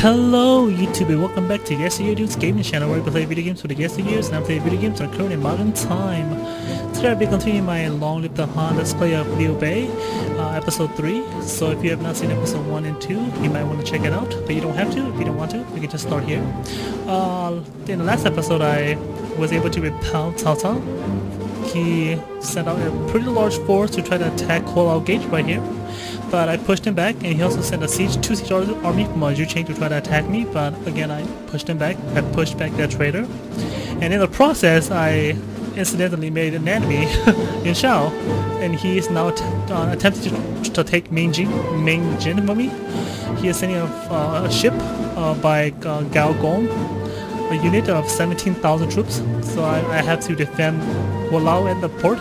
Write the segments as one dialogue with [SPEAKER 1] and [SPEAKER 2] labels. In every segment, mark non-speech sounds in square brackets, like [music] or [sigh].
[SPEAKER 1] Hello YouTube and welcome back to Yesteryear Dudes Gaming Channel where I play video games for the yesteryears and I play video games on current and modern time. Today I'll be continuing my Long Live the Han Let's Play of Liu Bei, uh, episode 3. So if you have not seen episode 1 and 2, you might want to check it out, but you don't have to if you don't want to, you can just start here. Uh, in the last episode I was able to repel Cao Cao. He sent out a pretty large force to try to attack Hulao Gate right here but I pushed him back and he also sent a siege, two siege army from uh, Yucheng to try to attack me, but again I pushed him back, I pushed back that traitor. And in the process I incidentally made an enemy [laughs] Yuan Shao, and he is now uh, attempting to, to take Mingjin, Mingjin from me. He is sending a, uh, a ship uh, by uh, Gao Gong, a unit of 17,000 troops, so I, I have to defend Wolao at the port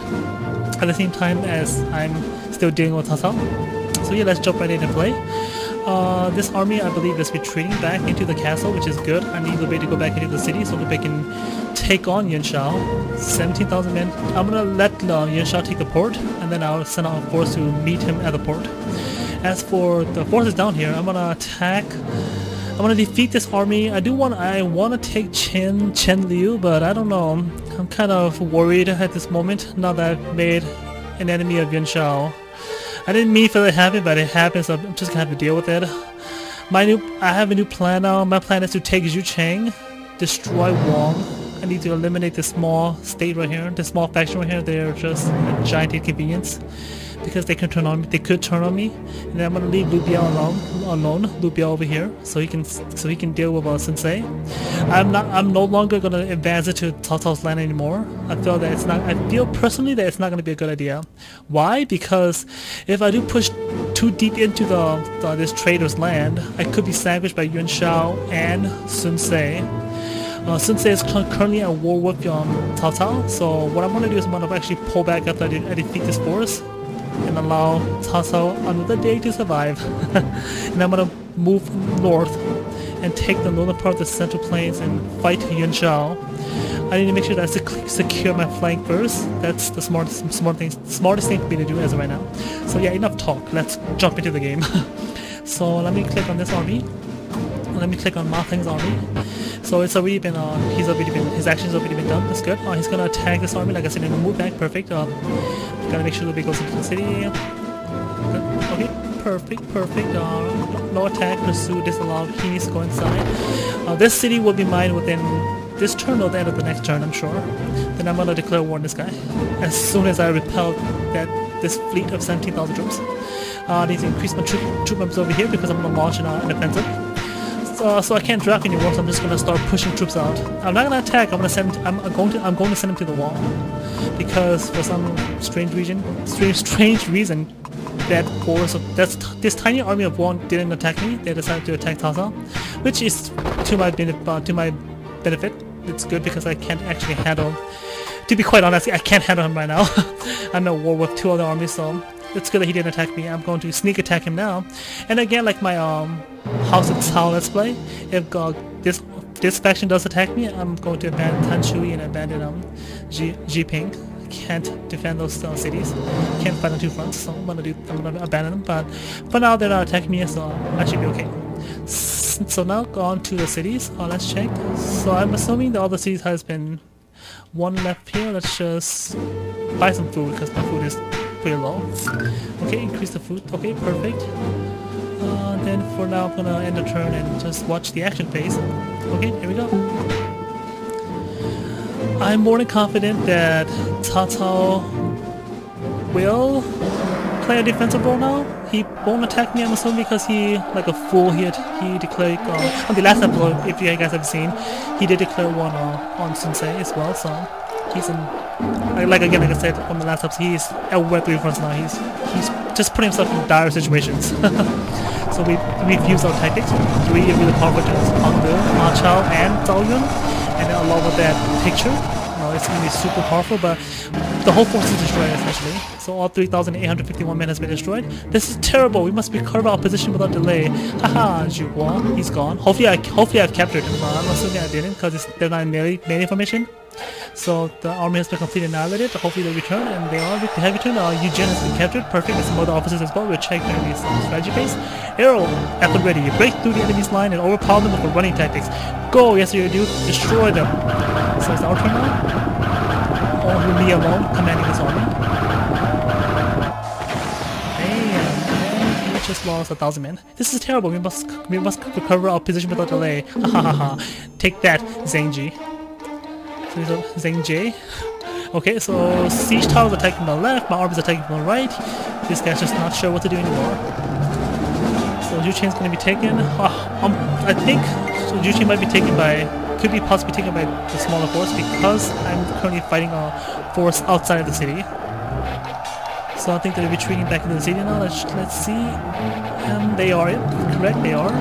[SPEAKER 1] at the same time as I'm still dealing with Cao. So yeah, let's jump right into play. Uh, this army, I believe, is retreating back into the castle, which is good. I need Liu to go back into the city so they can take on Yuan Shao. 17,000 men. I'm gonna let uh, Shao take the port, and then I'll send out a force to meet him at the port. As for the forces down here, I'm gonna attack. I'm gonna defeat this army. I do want. I want to take Chen Chen Liu, but I don't know. I'm kind of worried at this moment. Now that I've made an enemy of Yuan Shao. I didn't mean for it to happen, but it happened, so I'm just gonna have to deal with it. My new, I have a new plan now. My plan is to take Zhu Cheng, destroy Wang. I need to eliminate the small state right here, the small faction right here. They're just a giant inconvenience because they can turn on me. They could turn on me, and I'm gonna leave Liu Biao alone, alone. Liu Biao over here, so he can so he can deal with uh, Sun Ce. I'm not. I'm no longer gonna advance it to land anymore. I feel that it's not. I feel personally that it's not gonna be a good idea. Why? Because if I do push too deep into the, the this trader's land, I could be sandwiched by Yuan Shao and Sun Ce. Uh, Sun Ce is currently at war with um, Cao Cao, so what I'm going to do is I'm going to actually pull back after I defeat this force and allow Cao another day to survive. [laughs] and I'm gonna move north and take the northern part of the central plains and fight Yuan Shao. I need to make sure that I secure my flank first. That's the smartest, smart thing, smartest thing for me to do as of right now. So yeah, enough talk. Let's jump into the game. [laughs] so let me click on this army. Let me click on Ma Feng's army. So it's already been, uh, he's already been, his actions already been done. That's good. Uh, he's gonna attack this army, like I said, in a move back. Perfect. Uh, gotta make sure we goes into the city. Okay, perfect, perfect. Uh, no attack, pursue, needs to go inside. Uh, this city will be mine within this turn or the end of the next turn, I'm sure. Then I'm gonna declare war on this guy. As soon as I repel that this fleet of 17,000 troops. Uh, I need to increase my troop, troop numbers over here because I'm gonna launch an, uh, an offensive uh, so I can't draft anymore. So I'm just gonna start pushing troops out. I'm not gonna attack. I'm gonna send. I'm going to. I'm going to send them to the wall because for some strange reason, strange, [laughs] strange reason, that force of that's this tiny army of one didn't attack me. They decided to attack Cao, which is to my benefit. Uh, to my benefit, it's good because I can't actually handle. To be quite honest, I can't handle him right now. [laughs] I'm at war with two other armies, so it's good that he didn't attack me. I'm going to sneak attack him now. And again, like my um House of Cao Let's Play, if uh, this this faction does attack me, I'm going to abandon Tan Shui and abandon um Ji, Jiping. Can't defend those uh, cities. Can't fight on two fronts, so I'm gonna do. I'm gonna abandon them. But for now, they're not attacking me, so I should be okay. So now go on to the cities. Uh, let's check. So I'm assuming that all the cities has been one left here. Let's just buy some food because my food is pretty low. Okay, increase the food. Okay, perfect. Uh, then for now I'm gonna end the turn and just watch the action phase. Okay, here we go. I'm more than confident that Cao will play a defensive role now. He won't attack me, I'm assuming, because he, like a fool, he had, he declared, uh, on the last episode, if you guys have seen, he did declare one uh, on Sun Ce as well, so he's in like again, like I said on the last episode, he's at where three fronts now. He's he's just putting himself in dire situations. [laughs] so we we've used our tactics. Three really powerful generals: Pang De, Ma Chao, and Zhao Yun. And along with that picture, uh, it's going to be super powerful, but the whole force is destroyed essentially. So all 3,851 men has been destroyed. This is terrible. We must recover our position without delay. Haha, Zhuguang, he's gone. Hopefully, I hopefully I've captured him. Uh, I'm assuming I didn't because they're not in melee, melee formation. So the army has been completely annihilated. Hopefully they return, and they are. They have returned. Uh, Yu Jin has been captured. Perfect. And some other officers as well. We'll check the enemy's strategy base. Arrow, at the ready. You break through the enemy's line and overpower them with the running tactics. Go, yes you do. Destroy them. So it's our turn now. Only me alone commanding this army. Damn, we just lost a thousand men. This is terrible. We must we must recover our position without delay. Ha ha ha. Take that, Zhengji. So Zheng Jie. Okay, so Siege Tower is attacking from the left, my army is attacking from the right. This guy's just not sure what to do anymore. So Zhu Cheng's gonna be taken. Um, I think so Zhu Cheng might be taken by, could be possibly taken by the smaller force because I'm currently fighting a force outside of the city. So I think they're retreating back into the city now. Let's let's see. And they are, correct, they are.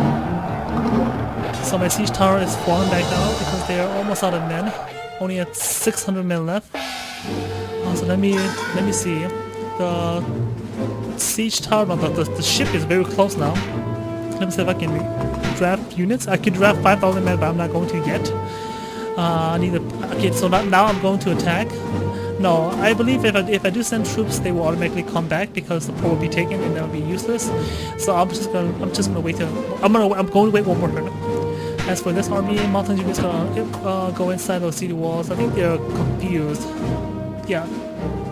[SPEAKER 1] So my siege tower is falling back now because they are almost out of men only at 600 men left. Uh, so let me let me see. The siege tower, the, the, the ship is very close now. If I can draft units. I can draft 5,000 men, but I'm not going to yet. Uh, I need a, okay, so now, I'm going to attack. No, I believe if I, if I do send troops, they will automatically come back because the port will be taken and they'll be useless. So I'm just gonna I'm just gonna wait till I'm gonna I'm going to wait one more turn. As for this army, mountain units gonna uh, go inside those city walls. I think they're confused. Yeah,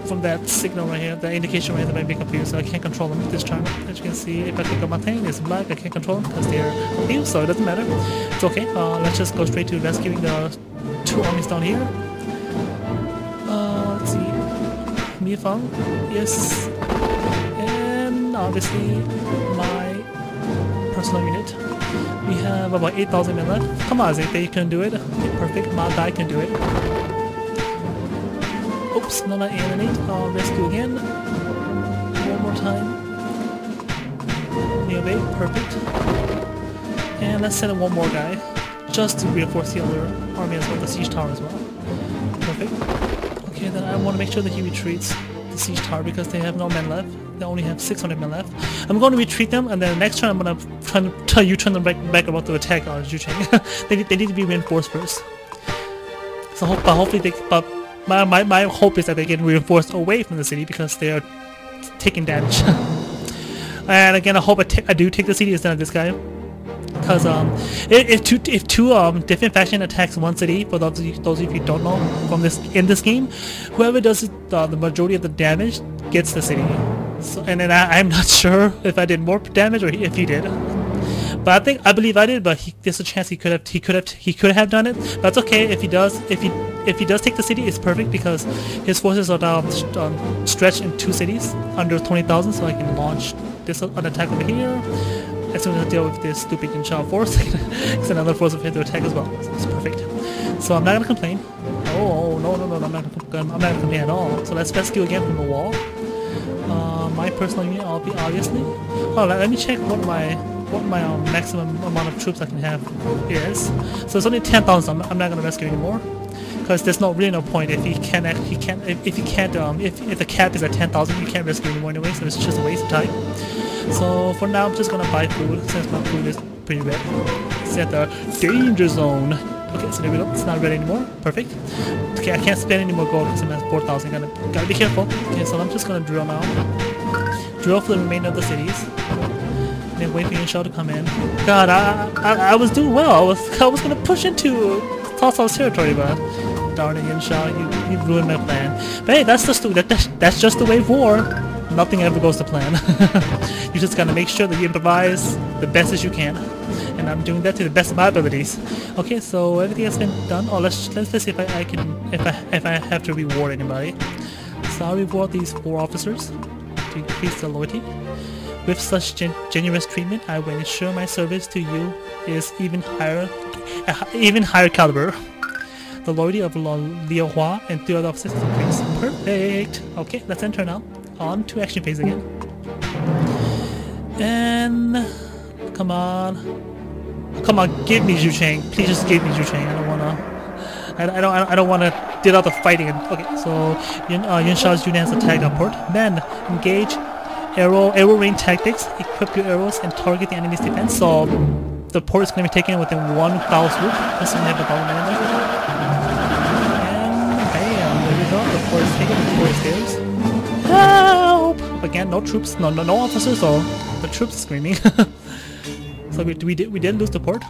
[SPEAKER 1] from that signal right here, the indication right here, they might be confused, so I can't control them this time. As you can see, if I pick up my thing, it's black, I can't control them because they're confused, so it doesn't matter. It's okay, uh, let's just go straight to rescuing the two armies down here. Uh, let's see, Mi Fang, yes, and obviously my personal unit. We have about 8,000 men left. Come on, Zeke, you can do it. Perfect, my guy can do it. Oops, no, not animate. I'll rescue again. One more time. Neo Bay, perfect. And let's send in one more guy. Just to reinforce the other army as well, the siege tower as well. Perfect. Okay, then I want to make sure that he retreats the siege tower because they have no men left. They only have 600 men left. I'm going to retreat them, and then next turn I'm going to try to tell you turn them back, back about to attack on Zhu Cheng. [laughs] they, they need to be reinforced first. So, hope, but hopefully they, but my, my, my hope is that they get reinforced away from the city because they are taking damage. [laughs] and again, I hope I, I do take the city instead of this guy. Because um, if, two if two um different faction attacks one city, for those of you, those of you who don't know from this in this game, whoever does uh, the majority of the damage gets the city. So, and then I, I'm not [laughs] sure if I did more damage or if he did. But I think I believe I did. But he, there's a chance he could have he could have he could have done it. That's okay if he does. If he if he does take the city, it's perfect because his forces are now um, stretched in two cities under 20,000, so I can launch this an attack over here. As soon as I deal with this stupid Inchao force, [laughs] it's another force of hit to attack as well. So it's perfect. So I'm not gonna complain. Oh no no no! I'm not gonna, I'm not gonna complain at all. So let's rescue again from the wall. Uh, my personal unit, obviously. Oh, let, let me check what my what my um, maximum amount of troops I can have is. So it's only 10,000. I'm, I'm not gonna rescue anymore. Because there's no really no point if he can't he can't if, if he can't um if, if the cap is at 10,000 you can't rescue anymore anyway so it's just a waste of time. So for now I'm just gonna buy food since my food is pretty red. It's at the danger zone. Okay so there we go. It's not red anymore. Perfect. Okay I can't spend any more gold because I'm at 4,000 gotta, gotta be careful. Okay so I'm just gonna drill now. Drill for the remainder of the cities and wait for your show to come in god I, I, I was doing well I was [laughs] I was gonna push into Toss territory but darn it, Yuan Shao, you, you ruined my plan. But hey, that's just, that, that's, just the way of war. Nothing ever goes to plan. [laughs] you just gotta make sure that you improvise the best as you can. And I'm doing that to the best of my abilities. Okay, so everything has been done. Oh, let's let's, let's see if I, I can if I if I have to reward anybody. So I'll reward these four officers to increase their loyalty. With such gen generous treatment, I will ensure my service to you is even higher, uh, even higher caliber the loyalty of Liao Hua and three other officers increased. Perfect! Okay, let's enter now. On to action phase again. And... Come on. Come on, give me Zhu Cheng. Please just give me Zhu Cheng. I don't wanna... I, I don't I don't want to deal out the fighting. Okay, so Yun, uh, unit has attacked our port. Then engage arrow arrow rain tactics. Equip your arrows and target the enemy's defense. So the port is going to be taken within one foul swoop. This one have dollar man there. And bam, there we go. The port is taken. The port is. Help! Again, no troops, no no no officers, or the troops screaming. [laughs] so we we did we did lose the port.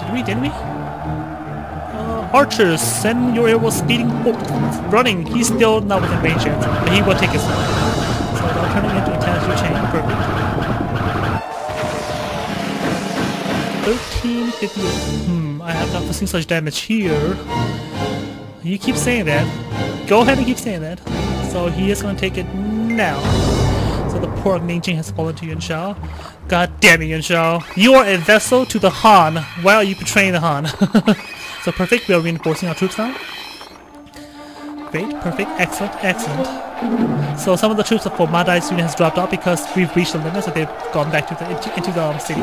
[SPEAKER 1] Did we? Didn't we? Uh, archers, send your arrows speeding, oh, running. He's still not within range yet, but he will take his 1358. Hmm, I have not foreseen such damage here. You keep saying that. Go ahead and keep saying that. So he is going to take it now. So the poor Ningjing has fallen to Yuan Shao. God damn it, Yuan Shao. You are a vessel to the Han. Why are you betraying the Han? [laughs] so perfect, we are reinforcing our troops now. Great, perfect, excellent, excellent. So some of the troops for Ma Dai's unit has dropped off because we've reached the limit, so they've gone back to the into, into the um, city.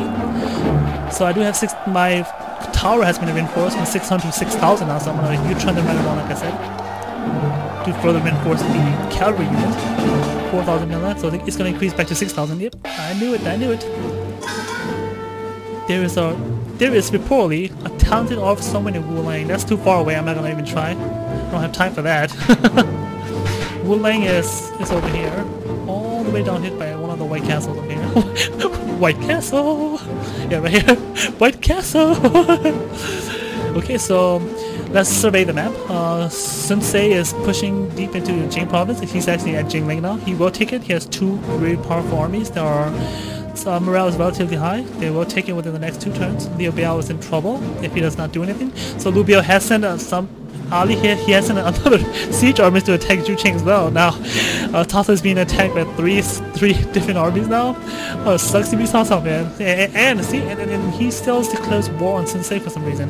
[SPEAKER 1] So I do have six. My tower has been reinforced from 600 to 6,000 now, so I'm gonna use Trend right along, like I said, to further reinforce the cavalry unit. 4,000 million, so it's gonna increase back to 6,000. Yep, I knew it. I knew it. There is a there is reportedly a talented officer somewhere in Wulang. That's too far away. I'm not gonna even try. Don't have time for that. [laughs] Wulang is is over here, all the way down here by one of the White Castles over here. [laughs] White Castle. Yeah, right here. [laughs] White Castle. okay, so let's survey the map. Uh, Sun Ce is pushing deep into Jing province. He's actually at Jingling now. He will take it. He has two very powerful armies. There are so morale is relatively high. They will take it within the next two turns. Liu Biao is in trouble if he does not do anything. So Liu Biao has sent uh, some Ali here, he has [laughs] another siege army to attack Jucheng as well. Now, uh, Tasa is being attacked by three three different armies now. Oh, sucks to be Tasa, man. And, and see, and, and, he still war on Sun Ce for some reason.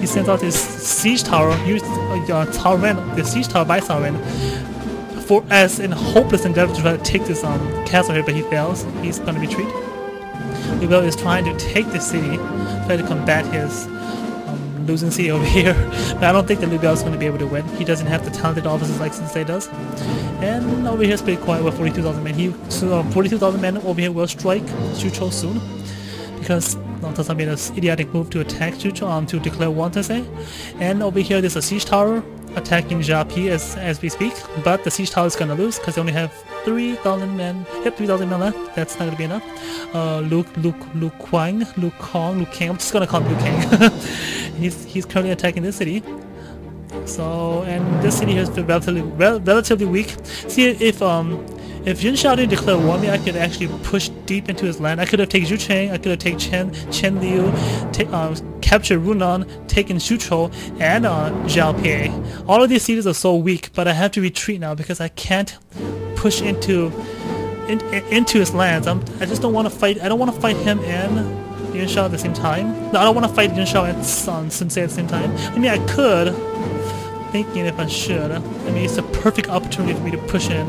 [SPEAKER 1] He sends out his siege tower, used uh, Cao Ren, the siege tower by Cao Ren, for as in hopeless endeavor to try to take this um castle here, but he fails. He's to retreat. Liu is trying to take the city, try to combat his losing city over [laughs] here. but I don't think that is going to be able to win. He doesn't have the talented officers like Sun Ce does. And over here is pretty quiet with 42,000 men. He so, um, 42,000 men over here will strike Shuchou soon because Tasa made an idiotic move to attack Shuchou um, to declare war to say. And over here there's a siege tower attacking Japi as as we speak, but the siege tower is gonna lose because they only have 3,000 men. Yep, 3,000 men left. That's not gonna be enough. Uh, Luke, Luke, Luke Quang, Luke Kong, Luke Kang. I'm just gonna call him Luke Kang. [laughs] he's he's currently attacking this city. So and this city has been relatively rel relatively weak. See if um if Yun Shao didn't declare me, I could actually push deep into his land. I could have taken Zhu Cheng, I could have taken Chen, Chen Liu, uh, captured Runan, taken Shuchou, and uh, Zhao Pei. All of these cities are so weak, but I have to retreat now because I can't push into in, into his lands. I'm, I just don't want to fight. I don't want to fight him and Yun Shao at the same time. No, I don't want to fight Yun Shao and Sun Sensei at the same time. I mean, I could. Thinking if I should. I mean, it's a perfect opportunity for me to push in.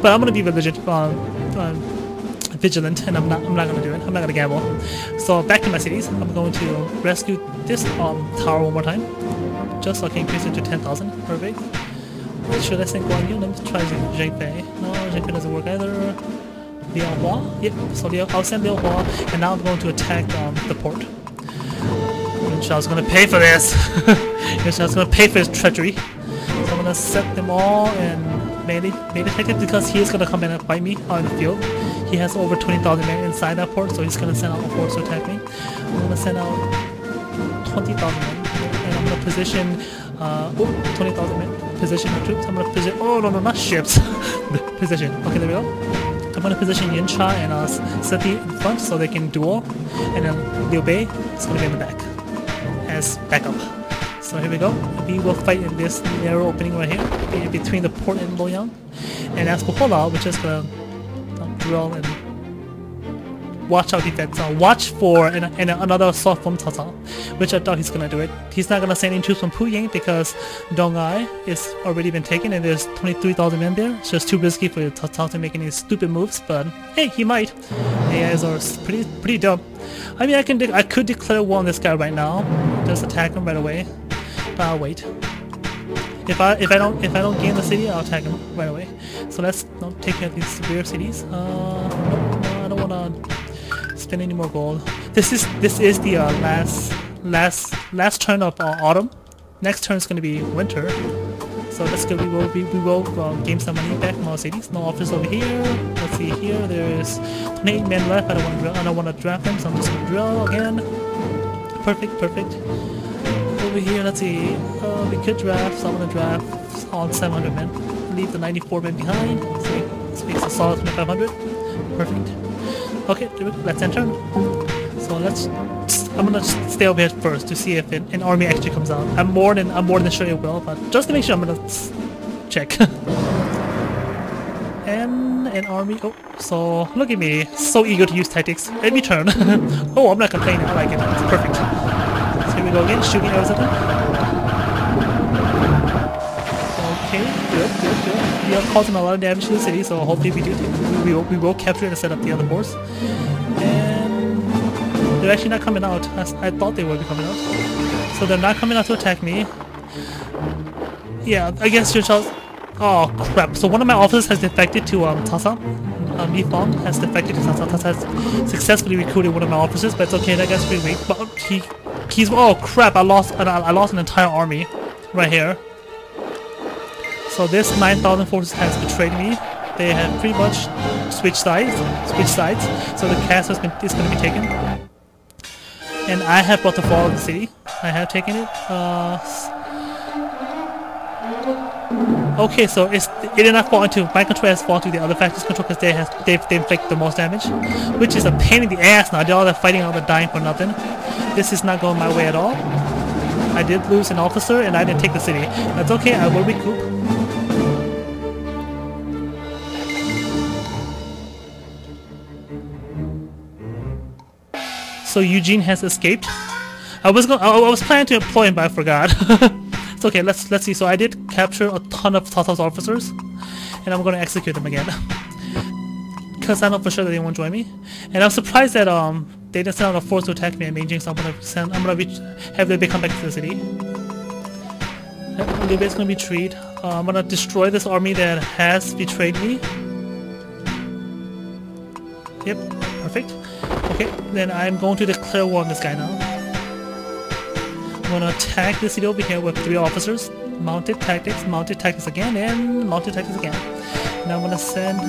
[SPEAKER 1] But I'm gonna be vigilant, um, um, vigilant, and I'm not. I'm not gonna do it. I'm not gonna gamble. So back to my cities. I'm going to rescue this um, tower one more time, just so I can increase it to 10,000. Perfect. Should I send Guan Yu? Let me try Zhang Fei. No, Zhang Fei doesn't work either. Liao Hua? Yep. So Liao, I'll send Liao Hua, and now I'm going to attack um, the port. Yun Shao's gonna pay for this. [laughs] Yun Shao's gonna pay for his treachery. So I'm gonna set them all in melee, melee tactic because is gonna come in and fight me on the field. He has over 20,000 men inside that port, so he's gonna send out a force to attack me. I'm gonna send out 20,000 men, and I'm gonna position, uh, oh, 20,000 men. Position the troops. I'm gonna position. Oh no no not ships. [laughs] position. Okay, there we go. I'm gonna position Yin Cha and uh, Seti in front so they can duel, and then Liu Bei is gonna be in the back as backup. So here we go. We will fight in this narrow opening right here between the port and Luoyang. And as for Hola, we're just gonna drill and watch out defense. Uh, watch for an, an, another assault from Tata, which I thought he's gonna do it. He's not gonna send in troops from Puyang because Dongai is already been taken and there's 23,000 men there. It's just too risky for Tata to make any stupid moves, but hey, he might. The AIs are pretty pretty dumb. I mean, I can I could declare war on this guy right now. Just attack him right away. But I'll wait. If I if I don't if I don't gain the city, I'll attack him right away. So let's not take care of these severe cities. Uh, no, I don't wanna spend any more gold. This is this is the uh, last last last turn of uh, autumn. Next turn is gonna be winter. So that's good. We will we, we will uh, gain some money back from our cities. No office over here. Let's see here. There's 28 men left. I don't want to I don't want to draft them, so I'm just gonna drill again. Perfect, perfect over here, let's see, uh, we could draft, so I'm gonna draft all 700 men. Leave the 94 men behind. Let's see, this makes a solid 2500. Perfect. Okay, let's enter. So let's, I'm gonna stay over here first to see if an, an, army actually comes out. I'm more than, I'm more than sure it will, but just to make sure, I'm gonna check. [laughs] and an army, oh, so look at me, so eager to use tactics. Let me turn. [laughs] oh, I'm not complaining, I like it, it's perfect. Here we go again, shooting arrows at them. Okay, good, good, good. We are causing a lot of damage to the city, so hopefully we do. We will, we will capture and set up the other force. And they're actually not coming out. As I thought they would be coming out. So they're not coming out to attack me. Yeah, I guess your child. Oh crap! So one of my officers has defected to um Tasa. Um, Yifong has defected to Tasa. Tasa has successfully recruited one of my officers, but it's okay. That guy's pretty weak. But he He's oh crap! I lost I lost an entire army right here. So this 9,000 forces has betrayed me. They have pretty much switched sides, switched sides. So the castle is going to be taken, and I have brought the fall of the city. I have taken it. Uh, Okay, so it's, it did not fall into my control has fallen to the other factor's control because they has they they inflict the most damage, which is a pain in the ass now. I did all that fighting, all the dying for nothing. This is not going my way at all. I did lose an officer and I didn't take the city. That's okay. I will recoup. So Yu Jin has escaped. I was going. I was planning to employ him, but I forgot. [laughs] It's okay, let's let's see. So I did capture a ton of Tasa's officers, and I'm gonna execute them again. [laughs] Because I know for sure that they won't join me. And I'm surprised that um they didn't send out a force to attack me in Beijing, so I'm gonna send I'm gonna reach, have them come back to the city. Liu Bei's gonna be betrayed. Uh, I'm gonna destroy this army that has betrayed me. Yep, perfect. Okay, then I'm going to declare war on this guy now. I'm gonna attack the city over here with three officers. Mounted tactics, mounted tactics again, and mounted tactics again. Now I'm gonna send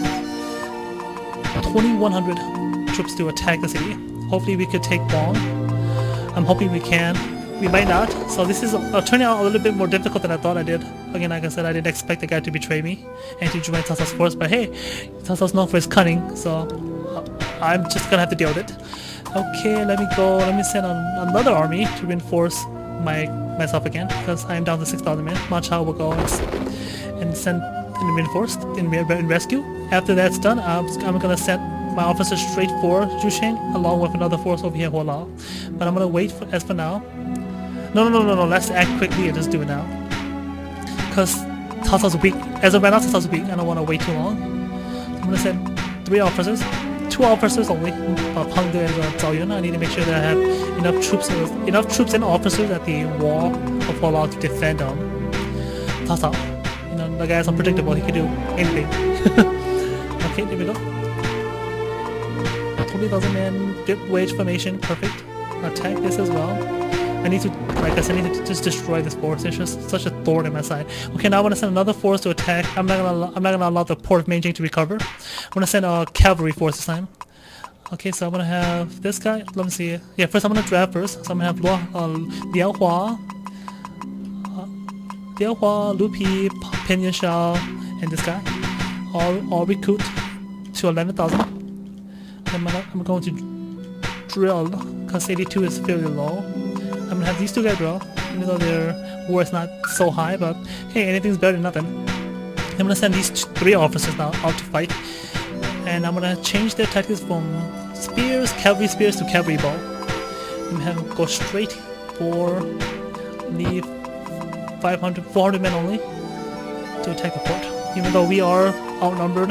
[SPEAKER 1] 2,100 troops to attack the city. Hopefully we could take Guang. I'm hoping we can. We might not. So this is uh, turning out a little bit more difficult than I thought I did. Again, like I said, I didn't expect the guy to betray me and to join Tasa's force, but hey, Tasa's known for his cunning, so I'm just gonna have to deal with it. Okay, let me go. Let me send another army to reinforce my myself again because I am down to 6,000 men. Ma Chao will go and send in reinforced in, in rescue. After that's done, I'm, I'm gonna send my officers straight for Zhusheng along with another force over here, Huolao. But I'm gonna wait for, as for now. No, no, no, no, no. Let's act quickly and just do it now. Because Tasa's weak. As of right now, Tasa's weak. I don't want to wait too long. I'm gonna send three officers two officers and uh, Zhao I need to make sure that I have enough troops, enough troops and officers at the wall of Fallout to defend um, Tasa. You know, the guy is unpredictable. He can do anything. [laughs] okay, there we go. 20,000 men, good wage formation, perfect. Attack this as well. I need to, said, I need to just destroy this force. It's just such a thorn in my side. Okay, now I want to send another force to attack. I'm not gonna, I'm not gonna allow the port of Meijing to recover. I'm gonna send a cavalry force this time. Okay, so I'm gonna have this guy. Let me see. Yeah, first I'm gonna draft first. So I'm gonna have Luo, uh, Liao Hua, uh, Liao Hua, Lu Pi, Pin Shao, and this guy. All, all recruit to 11,000. I'm, gonna I'm going to drill because 82 is fairly low. I'm gonna have these two guys draw, even though their war is not so high, but hey, anything's better than nothing. I'm gonna send these three officers now out to fight, and I'm gonna change their tactics from spears, cavalry spears to cavalry bow. I'm gonna have them go straight for the 500, 400 men only to attack the port. Even though we are outnumbered,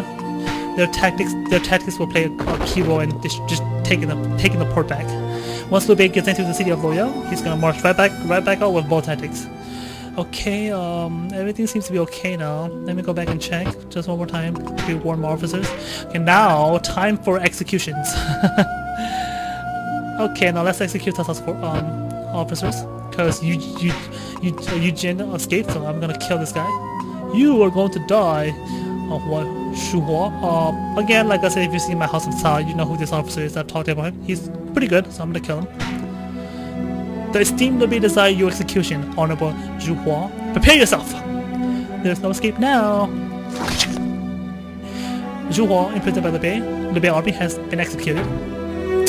[SPEAKER 1] their tactics, their tactics will play a, a key role in just, just taking the taking the port back. Once Liu Bei gets into the city of Luoyang, he's gonna march right back right back out with both tactics. Okay, um, everything seems to be okay now. Let me go back and check just one more time to warn more officers. Okay, now time for executions. [laughs] okay, now let's execute for um officers because you you you Yu Jin escaped, so I'm gonna kill this guy. You are going to die. Of what? Shu Hua. Uh, again, like I said, if you see my House of Cao, you know who this officer is. I've talked about him. He's pretty good, so I'm gonna kill him. The esteemed will be desired your execution, Honorable Zhu Hua. Prepare yourself! There's no escape now! Zhu Hua, imprisoned by the Bei, the Bei army has been executed.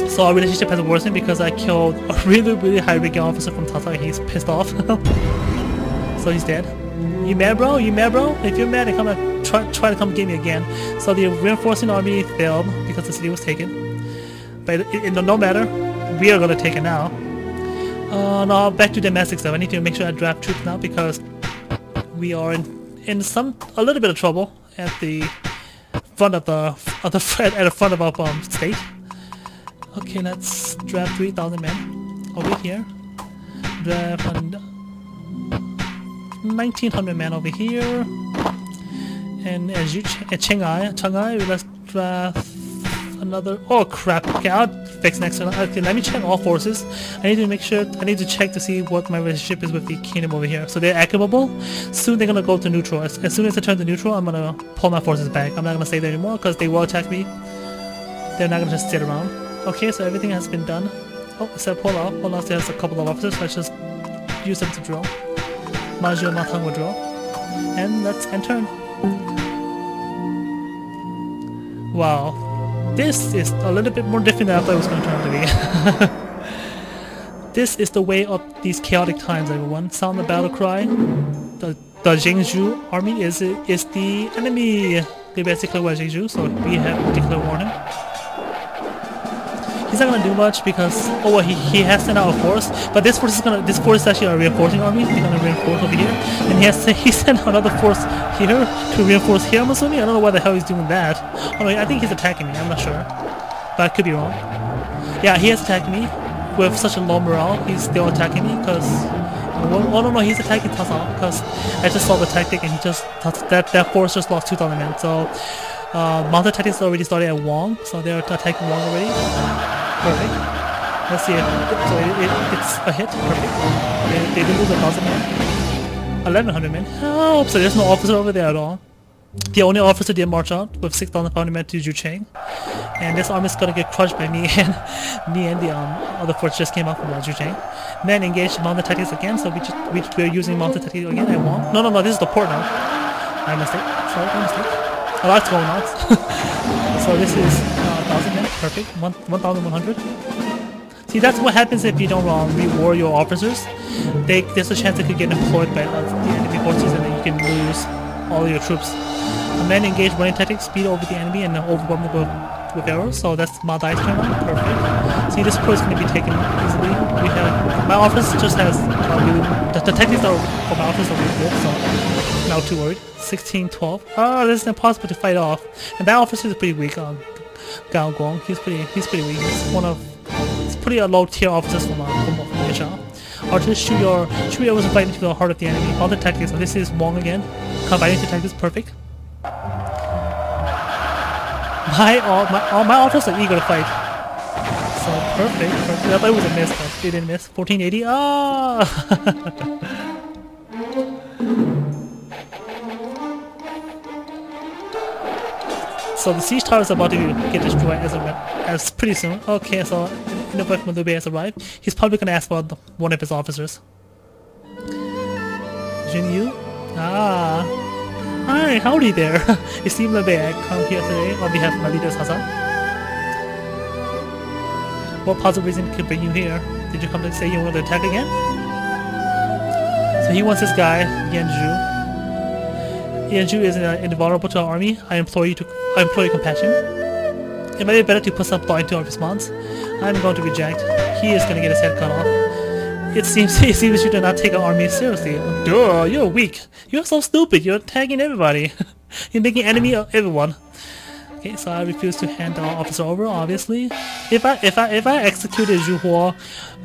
[SPEAKER 1] So our relationship has worsened because I killed a really, really high ranking officer from Tata and he's pissed off. [laughs] so he's dead. You mad bro? You mad bro? If you're mad, then come and try, try to come get me again. So the reinforcing army failed because the city was taken. But it, it, no matter, we are gonna take it now. Uh, now back to domestic stuff. I need to make sure I draft troops now because we are in, in some a little bit of trouble at the front of the of the [laughs] at the front of our um, state. Okay, let's draft 3,000 men over here. Draft 1,900 men over here. And as you, at Chengai, Chengai, let's draft uh, another. Oh crap! Okay, I'll fix next one. Okay, let me check all forces. I need to make sure. I need to check to see what my relationship is with the kingdom over here. So they're equitable. Soon they're gonna go to neutral. As, as soon as they turn to neutral, I'm gonna pull my forces back. I'm not gonna stay there anymore because they will attack me. They're not gonna just sit around. Okay, so everything has been done. Oh, except Pola. Pola still has a couple of officers. Let's just use them to draw. Major Matang draw. And let's end turn. Wow. This is a little bit more different than I thought it was going to turn out to be. [laughs] this is the way of these chaotic times, everyone. Sound the battle cry. The, the Jingzhu army is is the enemy. They basically were Jingzhu, so we have to declare warning. He's not gonna do much because oh well he, he has sent out a force, but this force is gonna this force is actually a reinforcing army. He's gonna reinforce over here, and he has [laughs] he sent another force here to reinforce here. I'm assuming I don't know why the hell he's doing that. Oh, I think he's attacking me. I'm not sure, but I could be wrong. Yeah, he has attacked me with such a low morale. He's still attacking me because. Well, oh no, no, he's attacking Tasa because I just saw the tactic and he just that that force just lost 2,000 men. So uh, mounted tactics already started at Wong, so they're attacking Wong already. Perfect. Let's see so it, it, it's a hit. Perfect. They, they did lose a thousand men. Eleven hundred men. Help! So there's no officer over there at all. The only officer did march out with 6,500 men to Jucheng. And this army is gonna get crushed by me [laughs] and me and the um, other force just came out from Jucheng. Then engaged mounted tactics again, so we just, we, we're using mounted tactics again I won. No, no, no, this is the port now. My mistake. Sorry, my mistake. A lot's going on. [laughs] so this is uh, 1,000 men. Perfect. 1,100. See, that's what happens if you don't um, reward your officers. They, there's a chance they could get employed by uh, the enemy forces and then you can lose all your troops. The men engage running tactics, speed over the enemy, and overwhelm them with, arrows. So that's Ma Dai's turn on. Perfect. See, this point is going to be taken easily. We have my office just has uh, really, the, the tactics are for my office are really good, so I'm not too worried. 16, 12. Ah, this is impossible to fight off. And that officer is pretty weak. Um, Gao Guang. He's pretty he's pretty weak. He's one of he's pretty a low tier officers from uh, from, from Asia. Archers shoot your shoot your right into the heart of the enemy. All the tactics. This is Wong again. Combining the tactics perfect. My all my all my officers are eager to fight. So perfect, perfect. I thought it was a miss, but they didn't miss. 1480. Ah! [laughs] So the siege tower is about to get destroyed as, as pretty soon. Okay, so Innovative Malube has arrived. He's probably gonna ask for the, one of his officers. Jin Yu? Ah. Hi, howdy there. it's Steve Malube. I come here today on behalf of my leader Hassan. What possible reason could bring you here? Did you come to say you want to attack again? So he wants this guy, Yanju. Yanju is uh, invulnerable to our army. I implore you to I employ compassion. It might be better to put some thought into our response. I'm going to reject. He is going to get his head cut off. It seems [laughs] it seems you do not take our army seriously. Duh, you're weak. You're so stupid. You're tagging everybody. [laughs] you're making enemy of everyone. Okay, so I refuse to hand our officer over, obviously. If I if I if I executed Zhu Huo,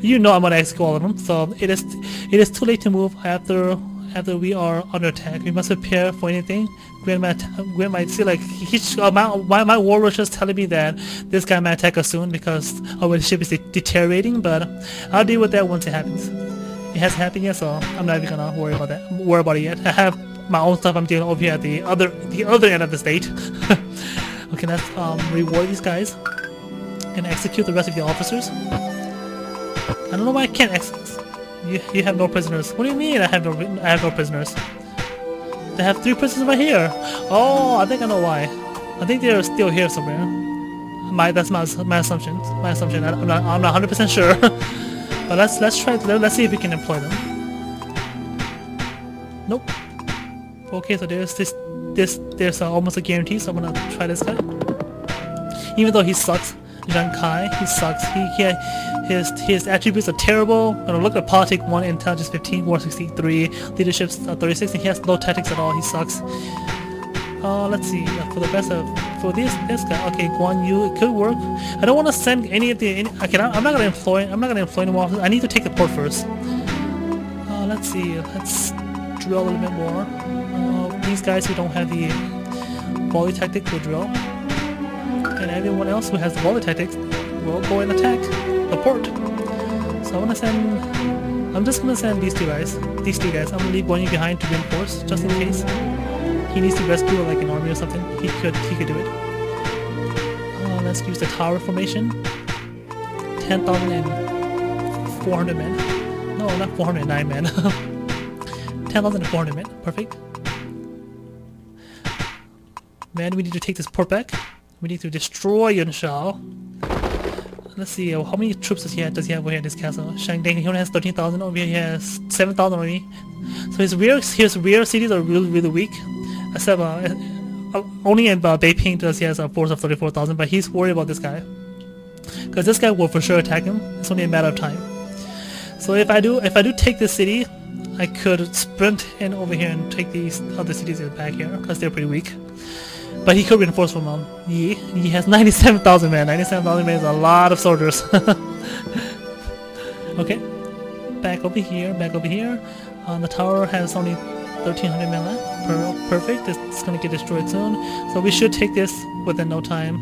[SPEAKER 1] you know I'm gonna execute all of them. So it is it is too late to move after after we are under attack. We must prepare for anything. Gwen might, see like he, uh, my, my my warlord just telling me that this guy might attack us soon because our ship is de deteriorating. But I'll deal with that once it happens. It hasn't happened yet, so I'm not even gonna worry about that. Worry about it yet. I have my own stuff I'm dealing over here at the other the other end of the state. [laughs] okay, let's um, reward these guys and execute the rest of the officers. I don't know why I can't execute. You, you have no prisoners. What do you mean I have no I have no prisoners? They have three prisoners right here. Oh, I think I know why. I think they're still here somewhere. My that's my my assumption. My assumption. I, am not I'm not 100 percent sure. [laughs] but let's let's try. Let's see if we can employ them. Nope. Okay, so there's this this there's almost a guarantee. So I'm gonna try this guy. Even though he sucks, Zhang Kai, he sucks. He, he his his attributes are terrible. Gonna look at politics 1, intelligence 15, war 63, leadership uh, 36, and he has no tactics at all. He sucks. Uh, let's see. Uh, for the best of for this this guy, okay, Guan Yu, it could work. I don't want to send any of the. Any, okay, I'm not gonna employ. I'm not gonna employ anyone. I need to take the port first. Uh, let's see. Let's drill a little bit more. Uh, these guys who don't have the volley tactic will drill, and everyone else who has the volley tactics will go and attack the port. So I want to send... I'm just going to send these two guys. These two guys. I'm going to leave one behind to reinforce, just in case. He needs to rescue like an army or something. He could, he could do it. Uh, let's use the tower formation. 10,400 men. No, not 409 men. [laughs] 10,400 men. Perfect. Man, we need to take this port back. We need to destroy Yunshao. Let's see, uh, how many troops does he have, does he have over here in this castle? Shangdang, he only has 13,000, over here he has 7,000 only. So his rear, his rear cities are really, really weak. Except, uh, uh only in uh, Beiping does he has a force of 34,000, but he's worried about this guy. Because this guy will for sure attack him, it's only a matter of time. So if I do, if I do take this city, I could sprint in over here and take these other cities in the back here, because they're pretty weak. But he could reinforce from um, Yi. He has [laughs] 97,000 men. 97,000 men is a lot of soldiers. [laughs] okay. Back over here, back over here. Uh, the tower has only 1,300 men left. Per perfect. It's gonna get destroyed soon. So we should take this within no time.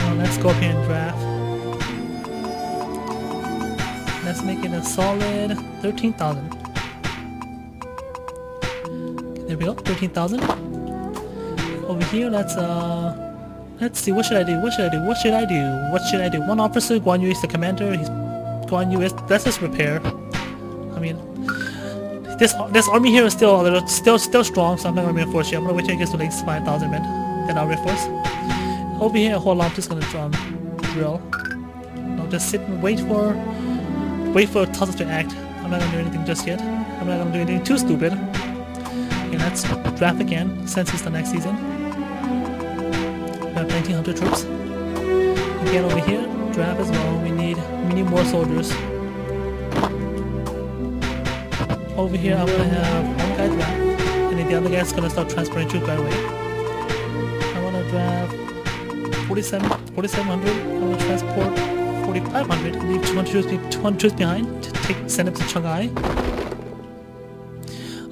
[SPEAKER 1] Uh, let's go up here and draft. Let's make it a solid 13,000. There we go, 13,000 over here, let's uh, let's see, what should I do, what should I do, what should I do, what should I do? One officer, Guan Yu is the commander, he's, Guan Yu is, let's just repair. I mean, this this army here is still a little, still still strong, so I'm not gonna reinforce you. I'm gonna wait till it gets to like 5,000 men, then I'll reinforce. Over here, hold on, I'm just gonna um, drill. I'll just sit and wait for, wait for Tussle to act. I'm not gonna do anything just yet. I'm not gonna do anything too stupid. Okay, let's draft again, since it's the next season. We have 1900 troops. Again over here, draft as well. We need we need more soldiers. Over here I'm gonna have one guy draft, and then the other guy's gonna start transporting troops right away. I wanna draft 47 4700, I wanna transport 4500, leave 200 troops, 200 troops behind to take send them to Shanghai.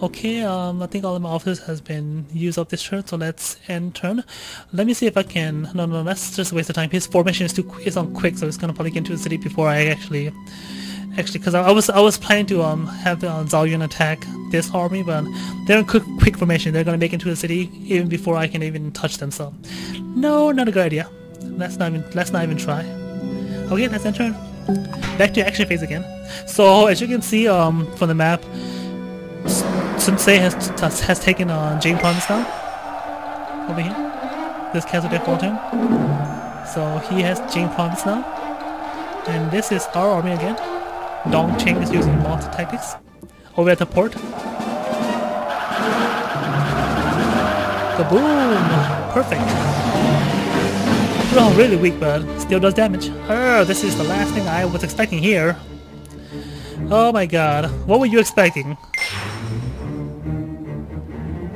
[SPEAKER 1] Okay, um, I think all of my officers has been used up this turn, so let's end turn. Let me see if I can... No, no, that's just a waste of time. His formation is too is on quick, so it's gonna probably get into the city before I actually... Actually, because I, I, was I was planning to um have uh, Zhao Yun attack this army, but they're in quick, quick formation. They're gonna make into the city even before I can even touch them. So, no, not a good idea. Let's not even let's not even try. Okay, let's end turn. Back to action phase again. So as you can see um from the map, Sun Ce has has taken on Province now. Over here. This castle default turn. So he has Jing Province now. And this is our army again. Dong Cheng is using multi tactics. Over at the port. Kaboom! Perfect. Oh, really weak, but still does damage. Oh, this is the last thing I was expecting here. Oh my god, what were you expecting?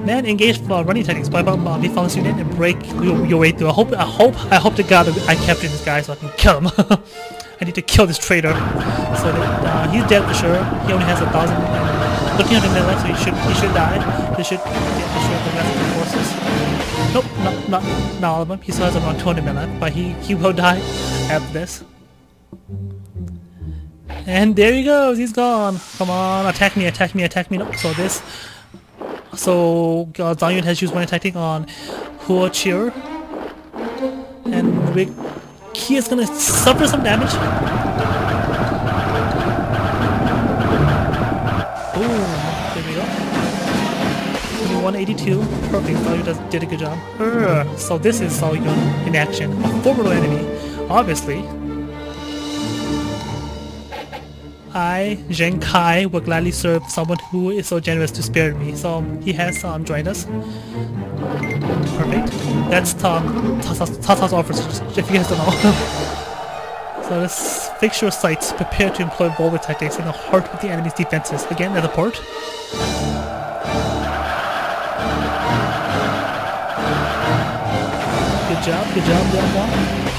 [SPEAKER 1] Man, engage uh, running techniques. By bomb bomb, defense unit and break your, your way through. I hope, I hope, I hope to God I capture this guy so I can kill him. [laughs] I need to kill this traitor. So that, uh, he's dead for sure. He only has a thousand. 1300 men left, so he should he should die. He should get the rest of the forces. Nope, not not not all of them. He still has around 200 men left, but he he will die after this. And there he goes, he's gone. Come on, attack me, attack me, attack me. Nope. So this, so uh, Zhang Yun has used one tactic on Huo Chier, and he is gonna suffer some damage. Boom. There we go. 182. Perfect. Zhao Yun does, did a good job. So this is Zhao Yun in action. A formidable enemy. Obviously. I, Zheng Kai, will gladly serve someone who is so generous to spare me. So he has um, joined us. Perfect. That's Tom offer, if you guys don't know. [laughs] so let's fix your sights. Prepare to employ volley tactics in the heart of the enemy's defenses. Again, at the port. Good job, good job, good job.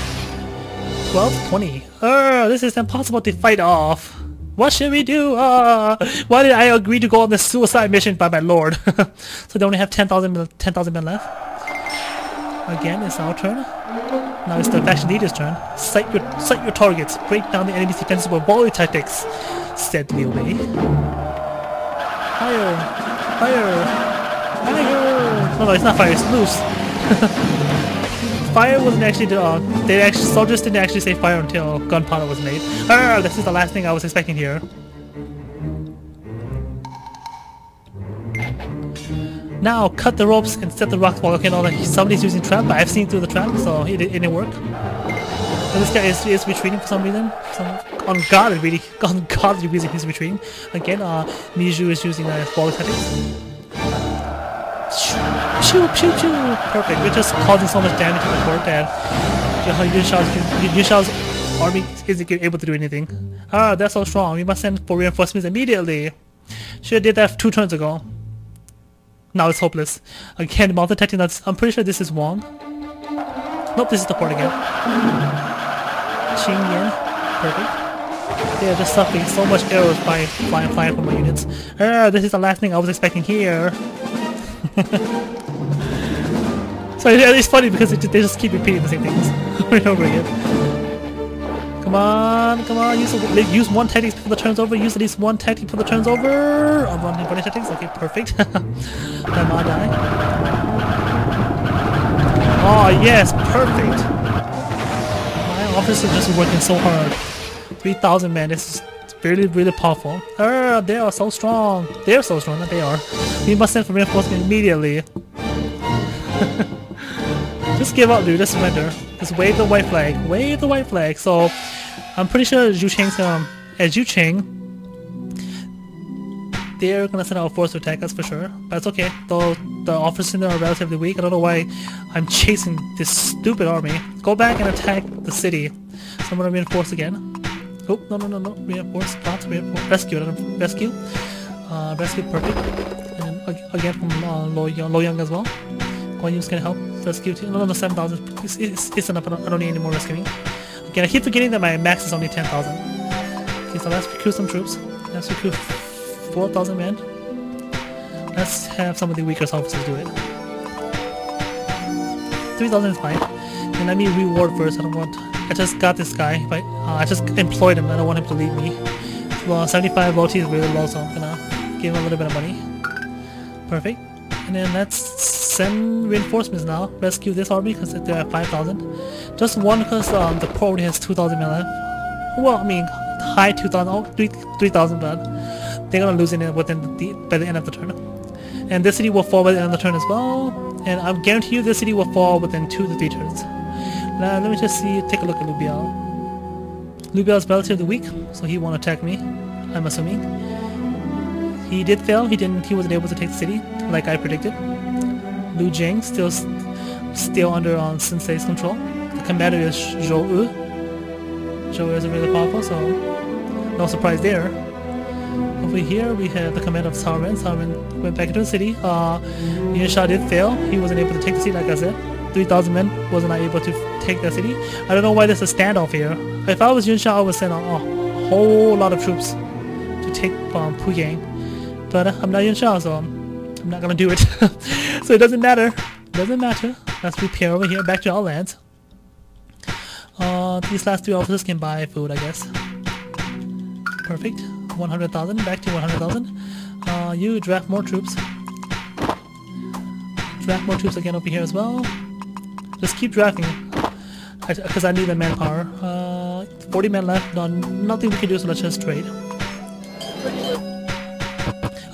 [SPEAKER 1] 12, 20. Oh, this is impossible to fight off. What should we do? Uh, why did I agree to go on this suicide mission by my lord? [laughs] so they only have 10,000 10, men left. Again, it's our turn. Now it's the faction leader's turn. Sight your sight your targets. Break down the enemy's defenses with volley tactics, said Liu Bei. Fire! Fire! Fire! No, no, it's not fire, it's loose. [laughs] fire wasn't actually, uh, they actually, soldiers didn't actually say fire until gunpowder was made. Ah, this is the last thing I was expecting here. Now, cut the ropes and set the rocks wall. Okay, now somebody's using trap, but I've seen through the trap, so it, it didn't work. So this guy is, is retreating for some reason. Some ungodly, really, [laughs] ungodly reason he's retreating. Again, uh, Mi Zhu is using uh, wall tactics. Perfect. We're just causing so much damage to the fort that Yuan Shao's army isn't able to do anything. Ah, that's so strong. We must send for reinforcements immediately. Should have did that two turns ago. Now it's hopeless. Again, mountain detecting that's I'm pretty sure this is Wong. Nope, this is the port again. Qing Yan. Perfect. They are just suffering so much arrows by flying flying from my units. Ah, this is the last thing I was expecting here. [laughs] so it's funny because they just keep repeating the same things [laughs] over and over again. Come on, come on, use, use one tactic for the turns over, use at least one tactic for the turns over. I'm running bunny tactics, okay, perfect. [laughs] I die. Oh yes, perfect. My office is just working so hard. 3,000 man, this is really, really powerful. Ah, they are so strong. They are so strong that they are. We must send for reinforcement immediately. [laughs] Just give up, dude. Just surrender. Just wave the white flag. Wave the white flag. So, I'm pretty sure Zhu Cheng's um, as Zhu Cheng, they're gonna send out a force to attack us for sure. But it's okay. Though the officers in there are relatively weak. I don't know why I'm chasing this stupid army. Go back and attack the city. So I'm gonna reinforce again. Oh, no, no, no, no. Reinforce, not reinforce. Rescue, rescue. Uh, rescue, perfect. And again from uh, Lo, Luoyang as well. Guan Yun's gonna help. Rescue, too. no, no, no 7,000. It's, it's, it's enough. I don't, I don't need any more rescuing. Again, I keep forgetting that my max is only 10,000. Okay, so let's recruit some troops. Let's recruit 4,000 men. Let's have some of the weaker officers do it. 3,000 is fine. And let me reward first. I don't want I just got this guy, but uh, I just employed him. I don't want him to leave me. Well, 75 loyalty is really low, so I'm gonna give him a little bit of money. Perfect. And then let's send reinforcements now. Rescue this army because they're at 5,000. Just one because um, the port has 2,000 men left. Well, I mean, high 2,000, oh, 3,000, but they're gonna lose it within the, by the end of the turn. And this city will fall by the end of the turn as well. And I guarantee you this city will fall within 2 to 3 turns. Now, let me just see, take a look at. Liu Biao is relatively weak, so he won't attack me, I'm assuming. He did fail, he didn't he wasn't able to take the city, like I predicted. Lu Jing still still under on Sun Ce's control. The commander is Zhou Yu. Zhou Yu is really powerful, so no surprise there. Over here we have the commander of. Cao Ren went back into the city. Uh, Yuan Shao did fail. He wasn't able to take the city like I said. 3,000 men wasn't able to take the city. I don't know why there's a standoff here. If I was Yuan Shao, I would send a, a whole lot of troops to take um, Puyang. but I'm not Yuan Shao, so I'm not gonna do it. [laughs] so it doesn't matter. It Doesn't matter. Let's repair over here, back to our lands. Uh, these last three officers can buy food, I guess. Perfect. 100,000, back to 100,000. Uh, you draft more troops. Draft more troops again over here as well. Just keep drafting because I, I, need the manpower. Uh, 40 men left, no, nothing we can do, so let's just trade.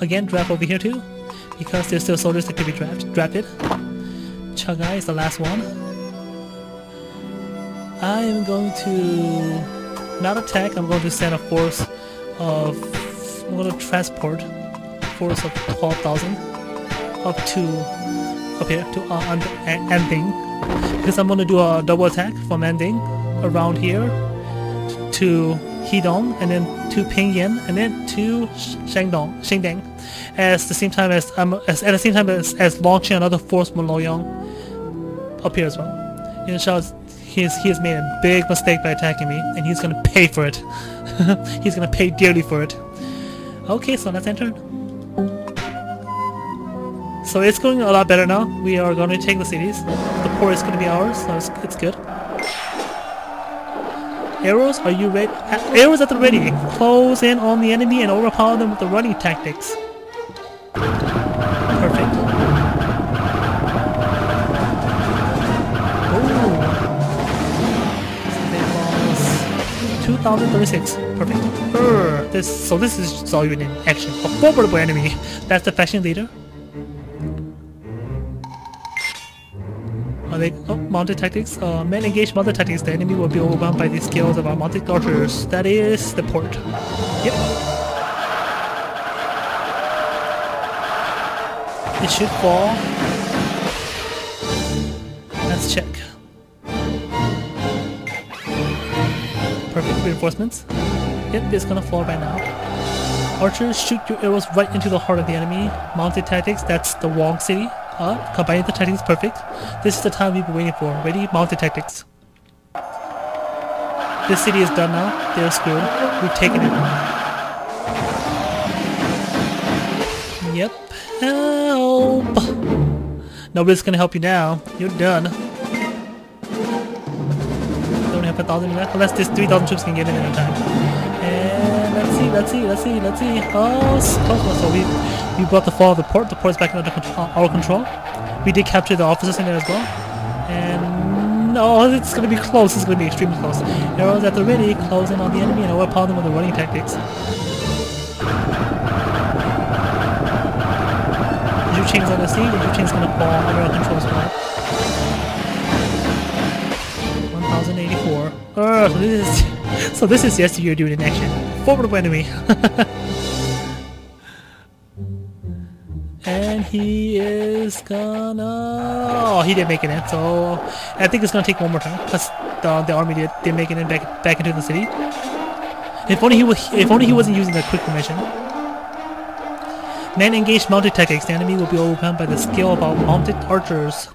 [SPEAKER 1] Again, draft over here too, because there's still soldiers that can be draft, drafted. Chagai is the last one. I am going to not attack, I'm going to send a force of, I'm going to transport force of 12,000 up to, up here, to uh, Anding because I'm gonna do a double attack from Anding around here to Hedong and then to Pinyin and then to Shangdong, Shangdang as the same time as, um, as at the same time as, as launching another force from Loyang up here as well. You know, he's he has made a big mistake by attacking me and he's gonna pay for it. [laughs] he's gonna pay dearly for it. Okay, so let's enter. So it's going a lot better now. We are going to take the cities. The port is going to be ours, so it's, it's good. Arrows, are you ready? Arrows at the ready. Close in on the enemy and overpower them with the running tactics. Perfect. Ooh. 2036. Perfect. Urgh. This, so this is Zhao in action. A formidable enemy. That's the faction leader. They oh, mounted tactics? Uh, men engage mounted tactics. The enemy will be overwhelmed by the skills of our mounted archers. That is the port. Yep. It should fall. Let's check. Perfect reinforcements. Yep, it's gonna fall right now. Archers shoot your arrows right into the heart of the enemy. Mounted tactics, that's the Wong City. Uh, combining the tactics perfect. This is the time we've been waiting for. Ready? Mounted tactics. This city is done now. They're screwed. We've taken it. Yep. Help! Nobody's gonna help you now. You're done. Don't have a thousand left. Unless this 3,000 troops can get in in time. And let's see, let's see, let's see, let's see. Oh. So we we brought the fall of the port. The port is back under control, uh, our control. We did capture the officers in there as well. And no, it's going to be close. It's going to be extremely close. Arrows at the ready, closing on the enemy and overpower them with the running tactics. Qing's on the scene. Qing's going to fall under our control as well. 1084. Oh, so this is [laughs] so this is yesterday you're doing in action. Formidable enemy. [laughs] he is gonna... Oh, he didn't make it in, so I think it's gonna take one more time because the, the army did, did make it in back, back into the city. If only he was, if only he wasn't using the quick permission. Men engaged mounted tactics. The enemy will be overcome by the skill of our mounted archers.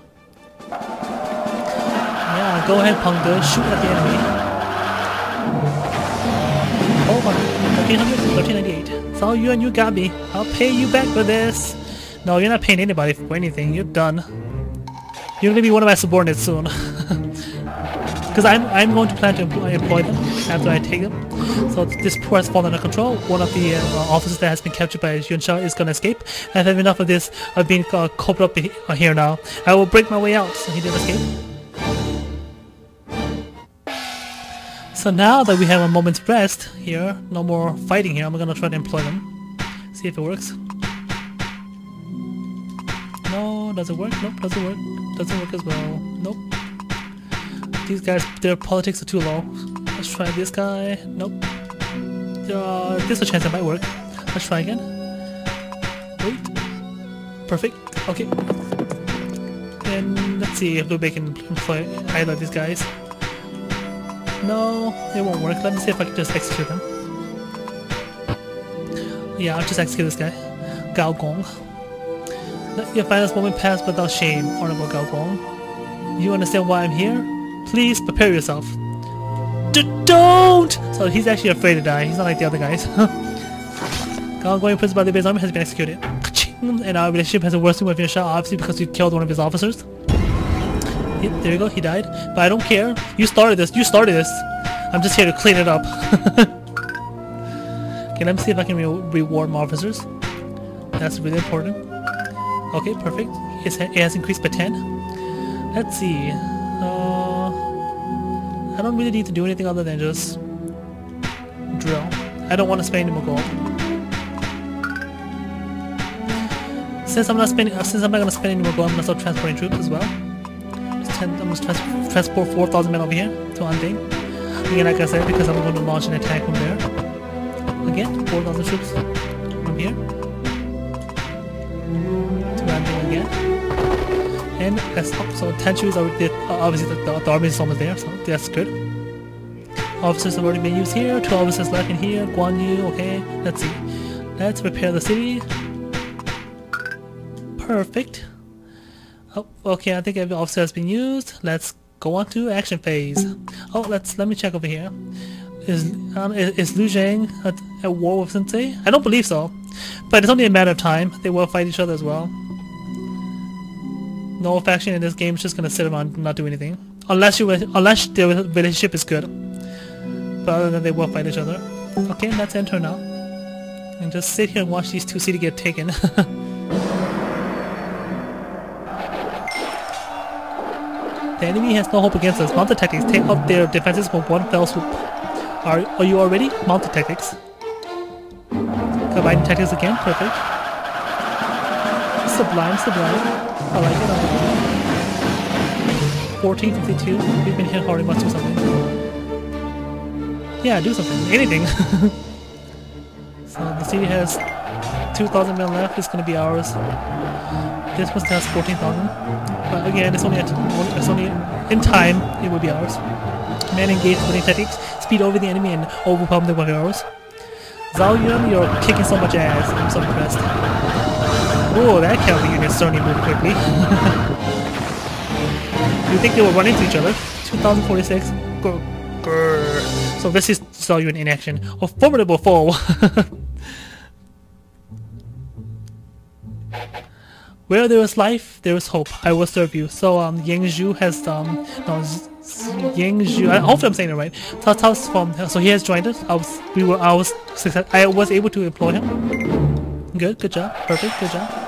[SPEAKER 1] Yeah, go ahead, Pengde. Shoot at the enemy. Oh my, 1300, 1398. So you and you got me. I'll pay you back for this. No, you're not paying anybody for anything. You're done. You're gonna be one of my subordinates soon. [laughs] Because I'm, I'm going to plan to employ, employ, them after I take them. So this poor has fallen under control. One of the uh, officers that has been captured by Yuan Shao is gonna escape. I've had enough of this being uh, coped up here now. I will break my way out. So he did escape. So now that we have a moment's rest here, no more fighting here, I'm gonna try to employ them. See if it works. Does it work? Nope, doesn't work. Doesn't work as well. Nope. These guys, their politics are too low. Let's try this guy. Nope. Uh, there's a chance it might work. Let's try again. Wait. Perfect. Okay. And let's see if Liu Bei can employ either of these guys. No, it won't work. Let me see if I can just execute them. Yeah, I'll just execute this guy. Gao Gong. Let your finest moment pass without shame, Honorable Gao Gong. You understand why I'm here? Please prepare yourself. D don't! So he's actually afraid to die. He's not like the other guys. Ongoing prison by the base army has been executed. And our relationship has worsened with your shot, obviously because you killed one of his officers. Yep, there you go, he died. But I don't care. You started this. You started this. I'm just here to clean it up. [laughs] okay, let me see if I can re reward my officers. That's really important. Okay, perfect. It has increased by 10. Let's see. Uh, I don't really need to do anything other than just drill. I don't want to spend any more gold. Since I'm not spending, uh, since I'm not gonna spend any more gold, I'm gonna start transporting troops as well. Just I'm gonna trans transport 4,000 men over here to Anding. Again, like I said, because I'm going to launch an attack from there. Again, 4,000 troops from here 10 that's up, so 10 troops already, uh, obviously the, the, the army is almost there, so that's good. Officers have already been used here, two officers left in here, Guan Yu, okay, let's see. Let's repair the city. Perfect. Oh, okay, I think every officer has been used. Let's go on to action phase. Oh, let's let me check over here. Is um, is, is Liu Zhang at, at war with Sun Ce? I don't believe so, but it's only a matter of time. They will fight each other as well. No faction in this game is just gonna sit around and not do anything, unless you unless their relationship is good. But other than they will fight each other. Okay, let's enter now, and just sit here and watch these two cities get taken. [laughs] The enemy has no hope against us. Mounted tactics take out their defenses with one fell swoop. Are, are you all ready? Mounted tactics. Combining tactics again. Perfect. Sublime, sublime. I like it. I like it. 1452. We've been hit hard. We must do something. Yeah, do something. Anything. [laughs] so the city has 2,000 men left. It's going to be ours. This one has 14,000. But again, it's only, at, it's only in time, it will be ours. Man engaged with tactics, speed over the enemy and overwhelm the warriors. Zhao Yun, you're kicking so much ass. I'm so impressed. Oh, that cavalry unit certainly moved quickly. [laughs] you think they will run into each other? 2046. Grr, grr. So this is Yun in action. A formidable foe. [laughs] Where there is life, there is hope. I will serve you. So um, Yang Zhu has um, no, Yang Zhu. I hope I'm saying it right. Cao Cao's from. So he has joined us. I was, we were, I was success. I was able to employ him. Good, good job. Perfect, good job.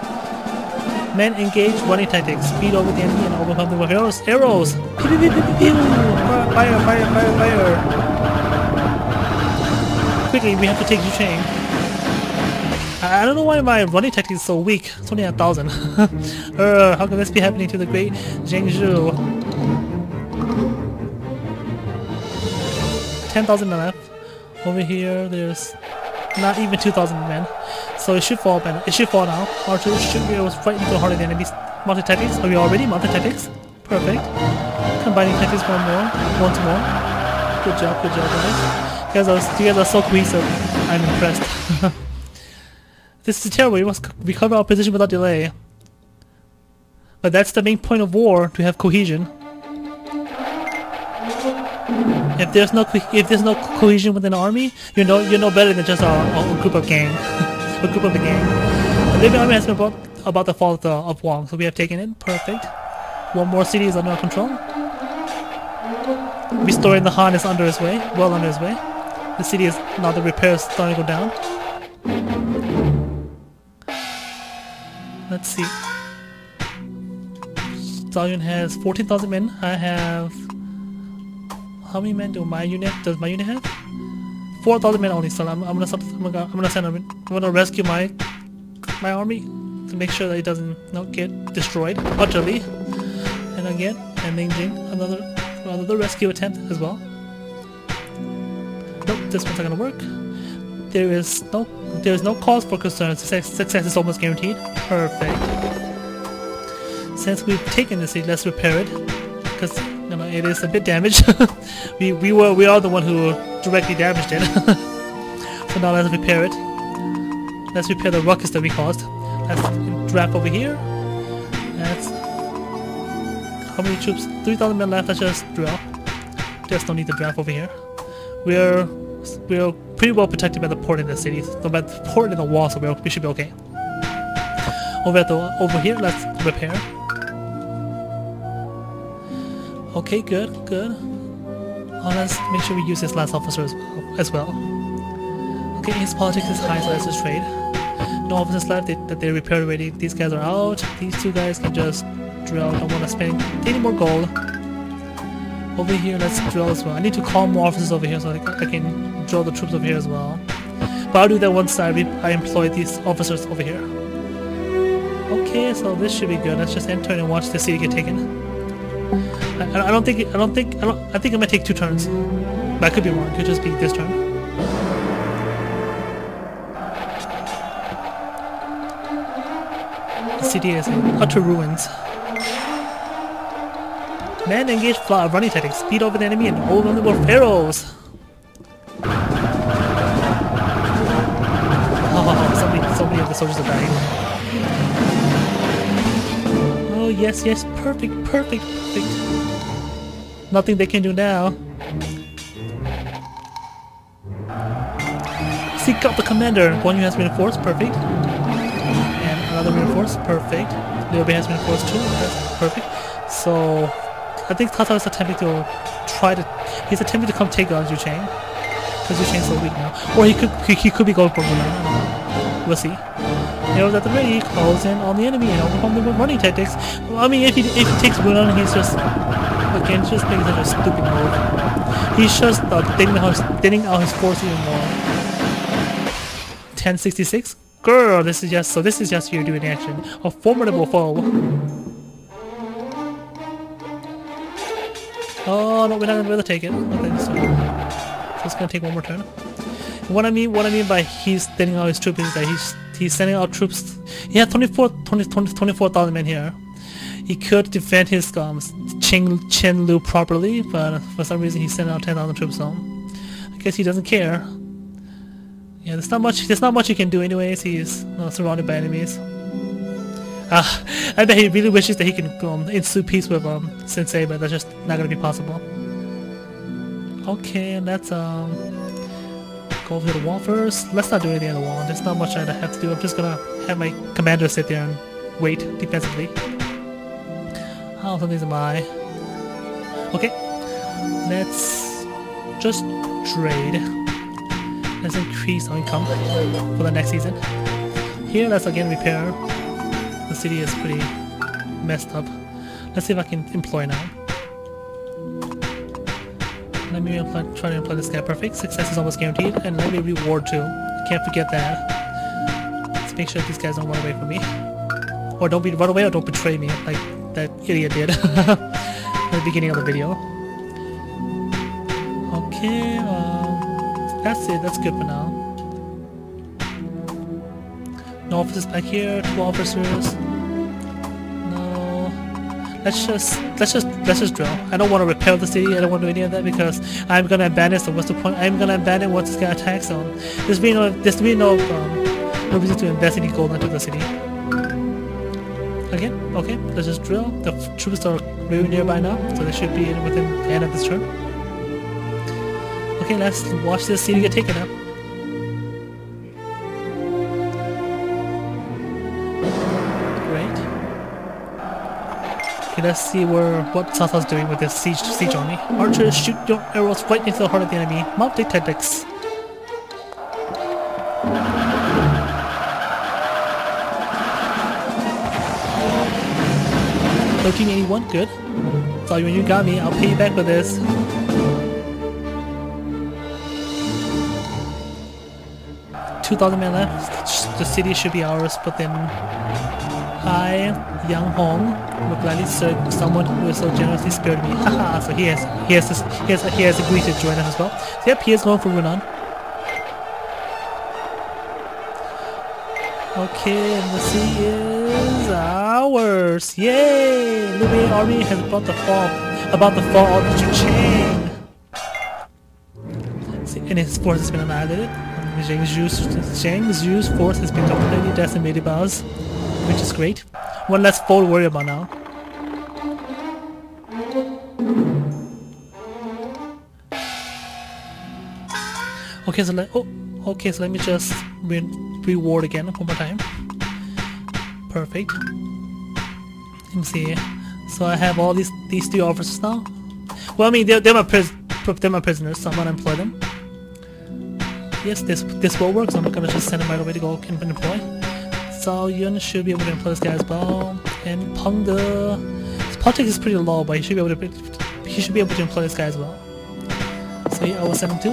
[SPEAKER 1] Men engage running tactics. Speed over the enemy and overcome the arrows. Arrows. Pew. Fire, fire, fire, fire. Quickly, we have to take Yuchang. I don't know why my running tactic is so weak. It's only a thousand. [laughs] uh, how can this be happening to the great Zheng Zhu? 10,000 men left. Over here, there's not even 2,000 men. So it should fall, man. It should fall now. Archer should be able to fight into the heart of the enemy's multi tactics. Are we already multi tactics? Perfect. Combining tactics one more, once more. Good job, good job, guys. You guys are, you guys are so cohesive. I'm impressed. [laughs] This is terrible, we must recover our position without delay. But that's the main point of war, to have cohesion. If there's no if there's no cohesion within an army, you know you're no better than just a, a group of gang, [laughs] a group of the gang. The Living Army has been brought about the fall of, the, of Wong, so we have taken it. Perfect. One more city is under control. Restoring the Han is under his way, well under his way. The city is now the repairs starting to go down. Let's see. Stallion has 14,000 men. I have... How many men do my unit, does my unit have? 4,000 men only, so I'm, I'm, gonna, I'm, gonna, I'm gonna send I'm gonna rescue my my army to make sure that it doesn't not get destroyed utterly. And again, and Ningjing, another another rescue attempt as well. Nope, this one's not gonna work. There is no there is no cause for concern. Success, success is almost guaranteed. Perfect. Since we've taken the city, let's repair it. Because you know, it is a bit damaged. [laughs] we we were we are the one who directly damaged it. [laughs] so now let's repair it. Let's repair the ruckus that we caused. Let's draft over here. That's how many troops? 3,000 men left. Let's just drill. Just don't need to draft over here. We're we're pretty well protected by the port in the city, so by the port in the wall, so we should be okay. Over at the over here, let's repair. Okay, good, good. Let's make sure we use this last officer as well. As well. Okay, his politics is high, so let's just trade. No officers left they, that they repaired already. These guys are out. These two guys can just drill. Don't want to spend any more gold. Over here, let's drill as well. I need to call more officers over here so I can draw the troops over here as well. But I'll do that once I, I employ these officers over here. Okay, so this should be good. Let's just enter and watch the city get taken. I, I don't think I don't think I don't I think it might take two turns. But I could be wrong. It could just be this turn. The city is in utter ruins. Men engage fly running tactics, speed over the enemy and hold on the more pharaohs. Oh, so many, so many of the soldiers are dying. Yes, yes, perfect, perfect, perfect. Nothing they can do now. Seek out the commander. One you has been reinforced, perfect. And another reinforced, perfect. Liu Bei has reinforced too, perfect. So I think Tata is attempting to try to he's attempting to come take on Zhu Cheng. Because Zhu Cheng's so weak now. Or he could he, he could be going for Mulan. We'll see. Heroes at the ready, calls in on the enemy and overcome the running tactics. I mean if he if he takes Mulan he's just again just such a stupid move. He's just uh, thinning, out, thinning out his force even more. 1066? Girl, this is just so this is just you doing action. A formidable foe. Oh no, we're not gonna be able to take it. Okay, so, so it's gonna take one more turn. What I mean, what I mean by he's sending out his troops is that he's he's sending out troops. He had 24, 20, 20 24,000 men here. He could defend his um, Chen, Chenliu properly, but for some reason he sent out 10,000 troops home. I guess he doesn't care. Yeah, there's not much. There's not much he can do anyways. He's uh, surrounded by enemies. Ah, I bet he really wishes that he can um, ensue peace with um, Sun Ce, but that's just not gonna be possible. Okay, let's um go to the wall first. Let's not do anything on the wall. There's not much I have to do. I'm just gonna have my commander sit there and wait defensively. How something's am I? Okay, let's just trade. Let's increase our income for the next season. Here, let's again repair. The city is pretty messed up. Let's see if I can employ now. Let me try to employ this guy. Perfect. Success is almost guaranteed. And let me reward too. Can't forget that. Let's make sure these guys don't run away from me. Or don't be run away or don't betray me like that idiot did [laughs] at the beginning of the video. Okay, um, that's it. That's good for now. No officers back here. Two officers. Let's just let's just let's just drill. I don't want to repair the city. I don't want to do any of that because I'm gonna abandon. So what's the point? I'm gonna abandon once this guy attacks. on. there's been no there's been no um, no reason to invest any gold into the city. Again, okay, let's just drill. The troops are very nearby now, so they should be within the end of this turn. Okay, let's watch this city get taken up. Okay, let's see where what Sasa's doing with this siege siege army. Archers shoot your arrows right into the heart of the enemy. Mount tactics. 1381, good. So when you got me, I'll pay you back for this. Two thousand men left. The city should be ours, but then I, Yang Hong, will gladly serve someone who has so generously spared me. Haha, [laughs] so he has he has this, he has he has agreed to join us as well. So yep, he is going for Runan. Okay, and the sea is ours! Yay! Bei army has brought the fall about the fall of Zhu Cheng. See, and his force has been annihilated. Zhang Xiu's, Zhang Xiu's force has been completely decimated by us, which is great. One less foe to worry about now. Okay, so let oh, okay, so let me just re reward again one more time. Perfect. Let me see. So I have all these these three officers now. Well, I mean they're they're my pris they're my prisoners, so I'm gonna employ them. Yes, this this will work. So I'm gonna just send them right away to go and employ. So Yun should be able to employ this guy as well. And Peng his politics is pretty low, but he should be able to he should be able to employ this guy as well. So yeah, I him too.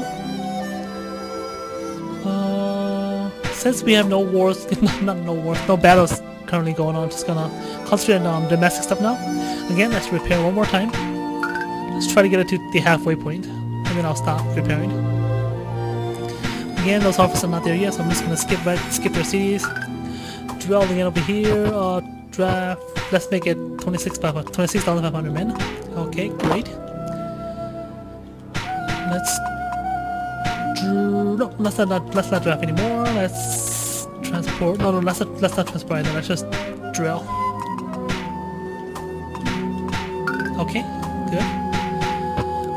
[SPEAKER 1] Uh, since we have no wars, [laughs] not no wars, no battles currently going on, just gonna concentrate on um, domestic stuff now. Again, let's repair one more time. Let's try to get it to the halfway point, and then I'll stop repairing. Again, those officers are not there yet, so I'm just gonna skip right, skip their cities. Again over here. Uh, draft. Let's make it 26,500 26, men. Okay, great. Let's no, let's not let's not draft anymore. Let's transport. No, no, let's not let's not transport either. Let's just drill. Okay, good.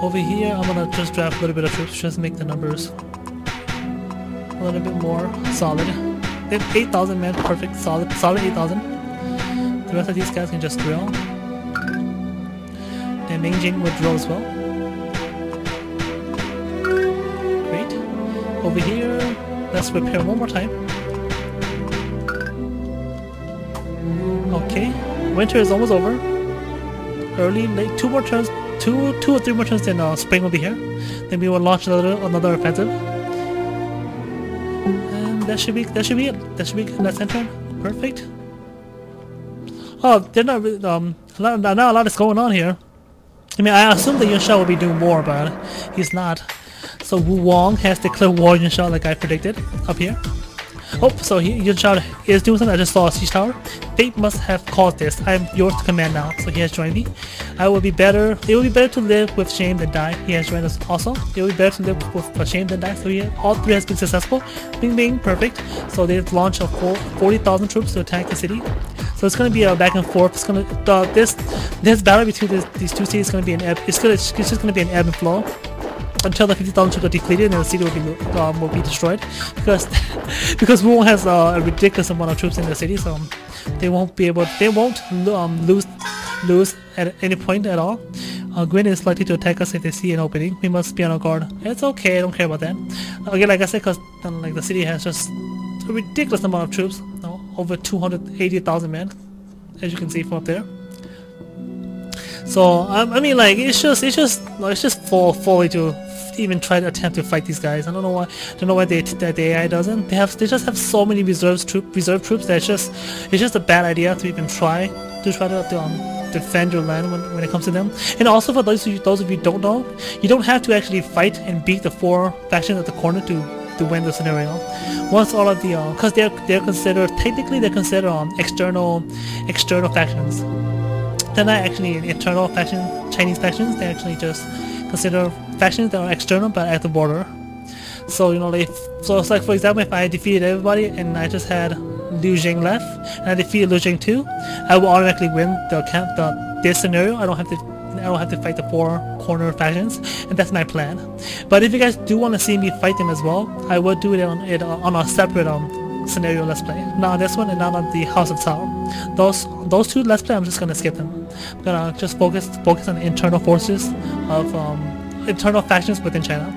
[SPEAKER 1] Over here, I'm gonna just draft a little bit of troops, just make the numbers a little bit more solid. They have 8,000 men, perfect, solid, solid 8,000. The rest of these guys can just drill. And Ming Jing will drill as well. Great. Over here. Let's repair one more time. Okay, winter is almost over. Early, late, two more turns, two, two or three more turns, then uh, spring will be here. Then we will launch another another offensive. That should be that should be it. That should be that center. Perfect. Oh, they're not really, um, not, not a lot is going on here. I mean, I assume that Yuan Shao will be doing more, but he's not. So Wu Wong has declared war Yuan Shao like I predicted up here. Oh, so he, Yuan Shao is doing something. I just saw a siege tower. Fate must have caused this. I am yours to command now. So he has joined me. I will be better. It will be better to live with shame than die. He has joined us also. It will be better to live with shame than die. So he, all three has been successful. Bing bing, perfect. So they've launched a 40,000 troops to attack the city. So it's gonna be a back and forth. It's gonna uh, this this battle between this, these two cities is gonna be an ebb. It's gonna it's just gonna be an ebb and flow until the 50,000 troops are depleted and the city will be um, will be destroyed because [laughs] because Wu has uh, a ridiculous amount of troops in the city so they won't be able they won't um, lose lose at any point at all. Uh, Gwyn is likely to attack us if they see an opening. We must be on our guard. It's okay, I don't care about that. Again, like I said, because um, like the city has just a ridiculous amount of troops, over 280,000 men, as you can see from up there. So I, I mean, like it's just it's just it's just for folly to even try to attempt to fight these guys. I don't know why. I don't know why they that the AI doesn't. They have they just have so many reserve troop reserve troops that it's just it's just a bad idea to even try to try to, to um, defend your land when, when it comes to them. And also for those of you those of you don't know, you don't have to actually fight and beat the four factions at the corner to to win the scenario. Once all of the because uh, they're they're considered technically they're considered um, external external factions. They're not actually internal faction Chinese factions. They actually just consider factions that are external but at the border. So you know, if so, it's like for example, if I defeated everybody and I just had Liu Jing left, and I defeated Liu Jing too, I will automatically win the camp the this scenario. I don't have to I don't have to fight the four corner factions, and that's my plan. But if you guys do want to see me fight them as well, I will do it on it on a separate um scenario let's play. Not on this one and not on the House of Tao. Those those two let's play I'm just gonna skip them. I'm gonna just focus focus on the internal forces of um, internal factions within China.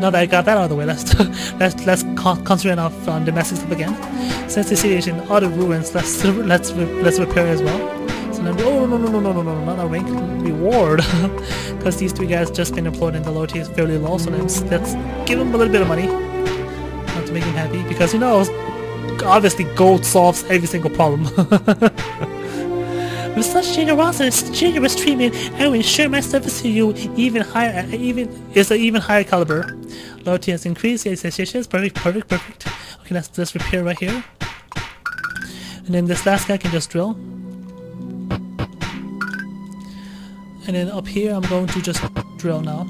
[SPEAKER 1] Now that I got that out of the way, let's [laughs] let's let's concentrate on, on domestic stuff again. Since the city is in utter ruins, let's [laughs] let's let's repair as well. Oh no no no no no no not a rank reward, [laughs] because these three guys just been employed and the loyalty is fairly low. So let's let's give them a little bit of money to make him happy because you know obviously gold solves every single problem. [laughs] With such generosity and generous treatment, I will ensure my service to you even higher even is an even higher caliber. Loyalty has increased, yes, yes, yes, yes, perfect, perfect, perfect. Okay, let's just repair right here. And then this last guy can just drill. And then up here I'm going to just drill now.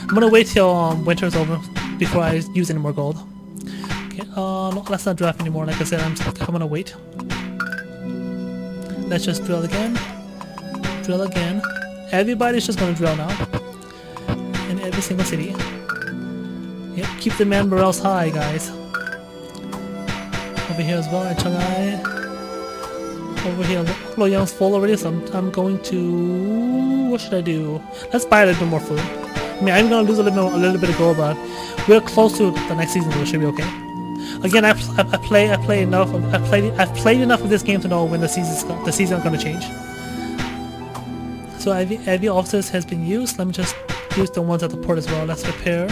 [SPEAKER 1] I'm gonna wait till um, winter's over before I use any more gold. Okay, uh, no, let's not draft anymore. Like I said, I'm, I'm gonna wait. Let's just drill again. Drill again. Everybody's just gonna drill now. In every single city. keep the man morales high, guys. Over here as well, at. Over here, Luoyang's full already, so I'm, I'm going to... What should I do? Let's buy a little bit more food. I mean, I'm gonna lose a little, a little bit of gold, but we're close to the next season, so it should be okay. Again, I, I, I play I play enough. I played I've played enough of this game to know when the season, the season's gonna change. So every every officers has been used. Let me just use the ones at the port as well. Let's repair.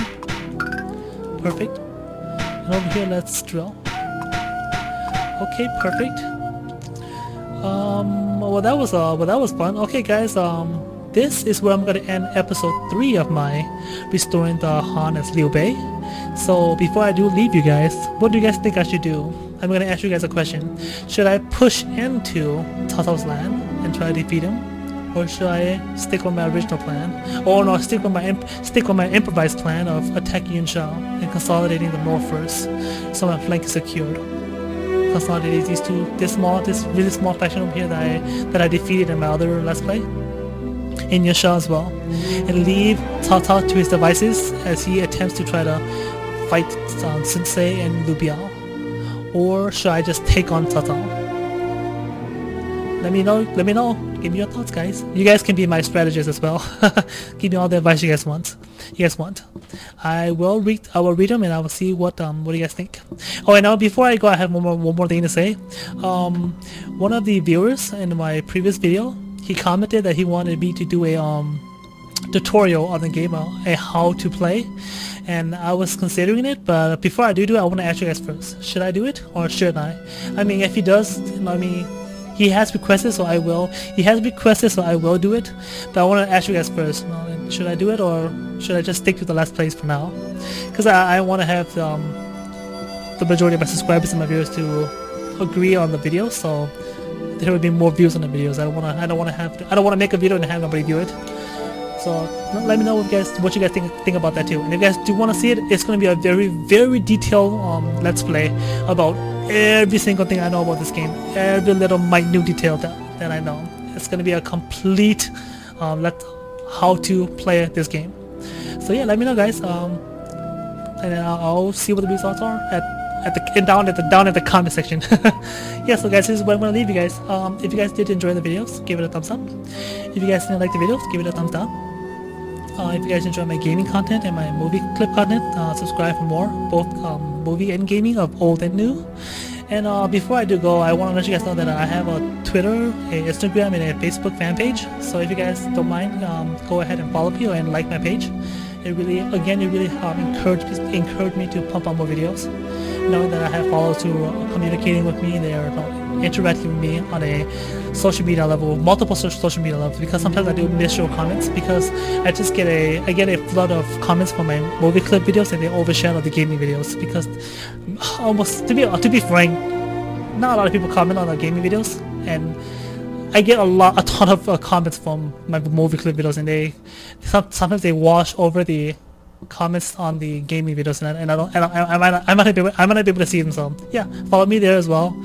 [SPEAKER 1] Perfect. And over here, let's drill. Okay, perfect. Um, well that was uh, well that was fun. Okay, guys. Um, this is where I'm gonna end episode three of my restoring the Han as Liu Bei. So before I do leave you guys, what do you guys think I should do? I'm gonna ask you guys a question. Should I push into Cao's land and try to defeat him? Or should I stick with my original plan? Or no, stick with my stick with my improvised plan of attacking Yuan Shao and consolidating the north first, so my flank is secured. Consolidating these two, this small, this really small faction over here that I that I defeated in my other Let's Play in Shao as well, and leave Cao to his devices as he attempts to try to fight um, Sun Ce and Liu Biao? Or should I just take on Cao? Let me know, let me know. Give me your thoughts guys. You guys can be my strategist as well. [laughs] Give me all the advice you guys want. You guys want. I will read I will read them and I will see what um what do you guys think. Oh and now before I go I have one more one more thing to say. Um one of the viewers in my previous video he commented that he wanted me to do a um tutorial on the game uh, a how to play. And I was considering it but before I do do it I want to ask you guys first should I do it or should I? I mean if he does I mean he has requested so I will. He has requested so I will do it. But I want to ask you guys first should I do it or should I just stick to the last place for now? Because I, I want to have um, the majority of my subscribers and my viewers to agree on the video so there will be more views on the videos I don't want to I don't want to have to, I don't want to make a video and have nobody view it so let me know what you guys what you guys think think about that too. And if you guys do want to see it, it's going to be a very very detailed um, let's play about every single thing I know about this game, every little minute detail that, that I know. It's going to be a complete um, let how to play this game. So yeah, let me know guys. Um, and I'll, I'll see what the results are at at the down at the down at the comment section. [laughs] yeah, so guys, this is where I'm gonna leave you guys. Um, if you guys did enjoy the videos, give it a thumbs up. If you guys didn't like the videos, give it a thumbs down. Uh, if you guys enjoy my gaming content and my movie clip content, uh, subscribe for more, both um, movie and gaming of old and new. And uh, before I do go, I want to let you guys know that I have a Twitter, a Instagram, and a Facebook fan page. So if you guys don't mind, um, go ahead and follow me and like my page. It really, again, it really um, encouraged encouraged me to pump out more videos. Knowing that I have followers who are communicating with me, they are interacting with me on a social media level, multiple social media levels, because sometimes I do miss your comments because I just get a I get a flood of comments from my movie clip videos and they overshadow the gaming videos because almost to be to be frank, not a lot of people comment on the gaming videos and I get a lot, a ton of uh, comments from my movie clip videos, and they sometimes they wash over the comments on the gaming videos, and I, and I don't, and I, I, might, I might not be, able, I might not be able to see them. So yeah, follow me there as well,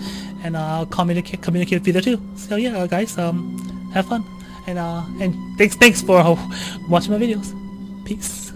[SPEAKER 1] and I'll communicate communicate with you too. So yeah, guys, um, have fun, and uh, and thanks thanks for uh, [laughs] watching my videos. Peace.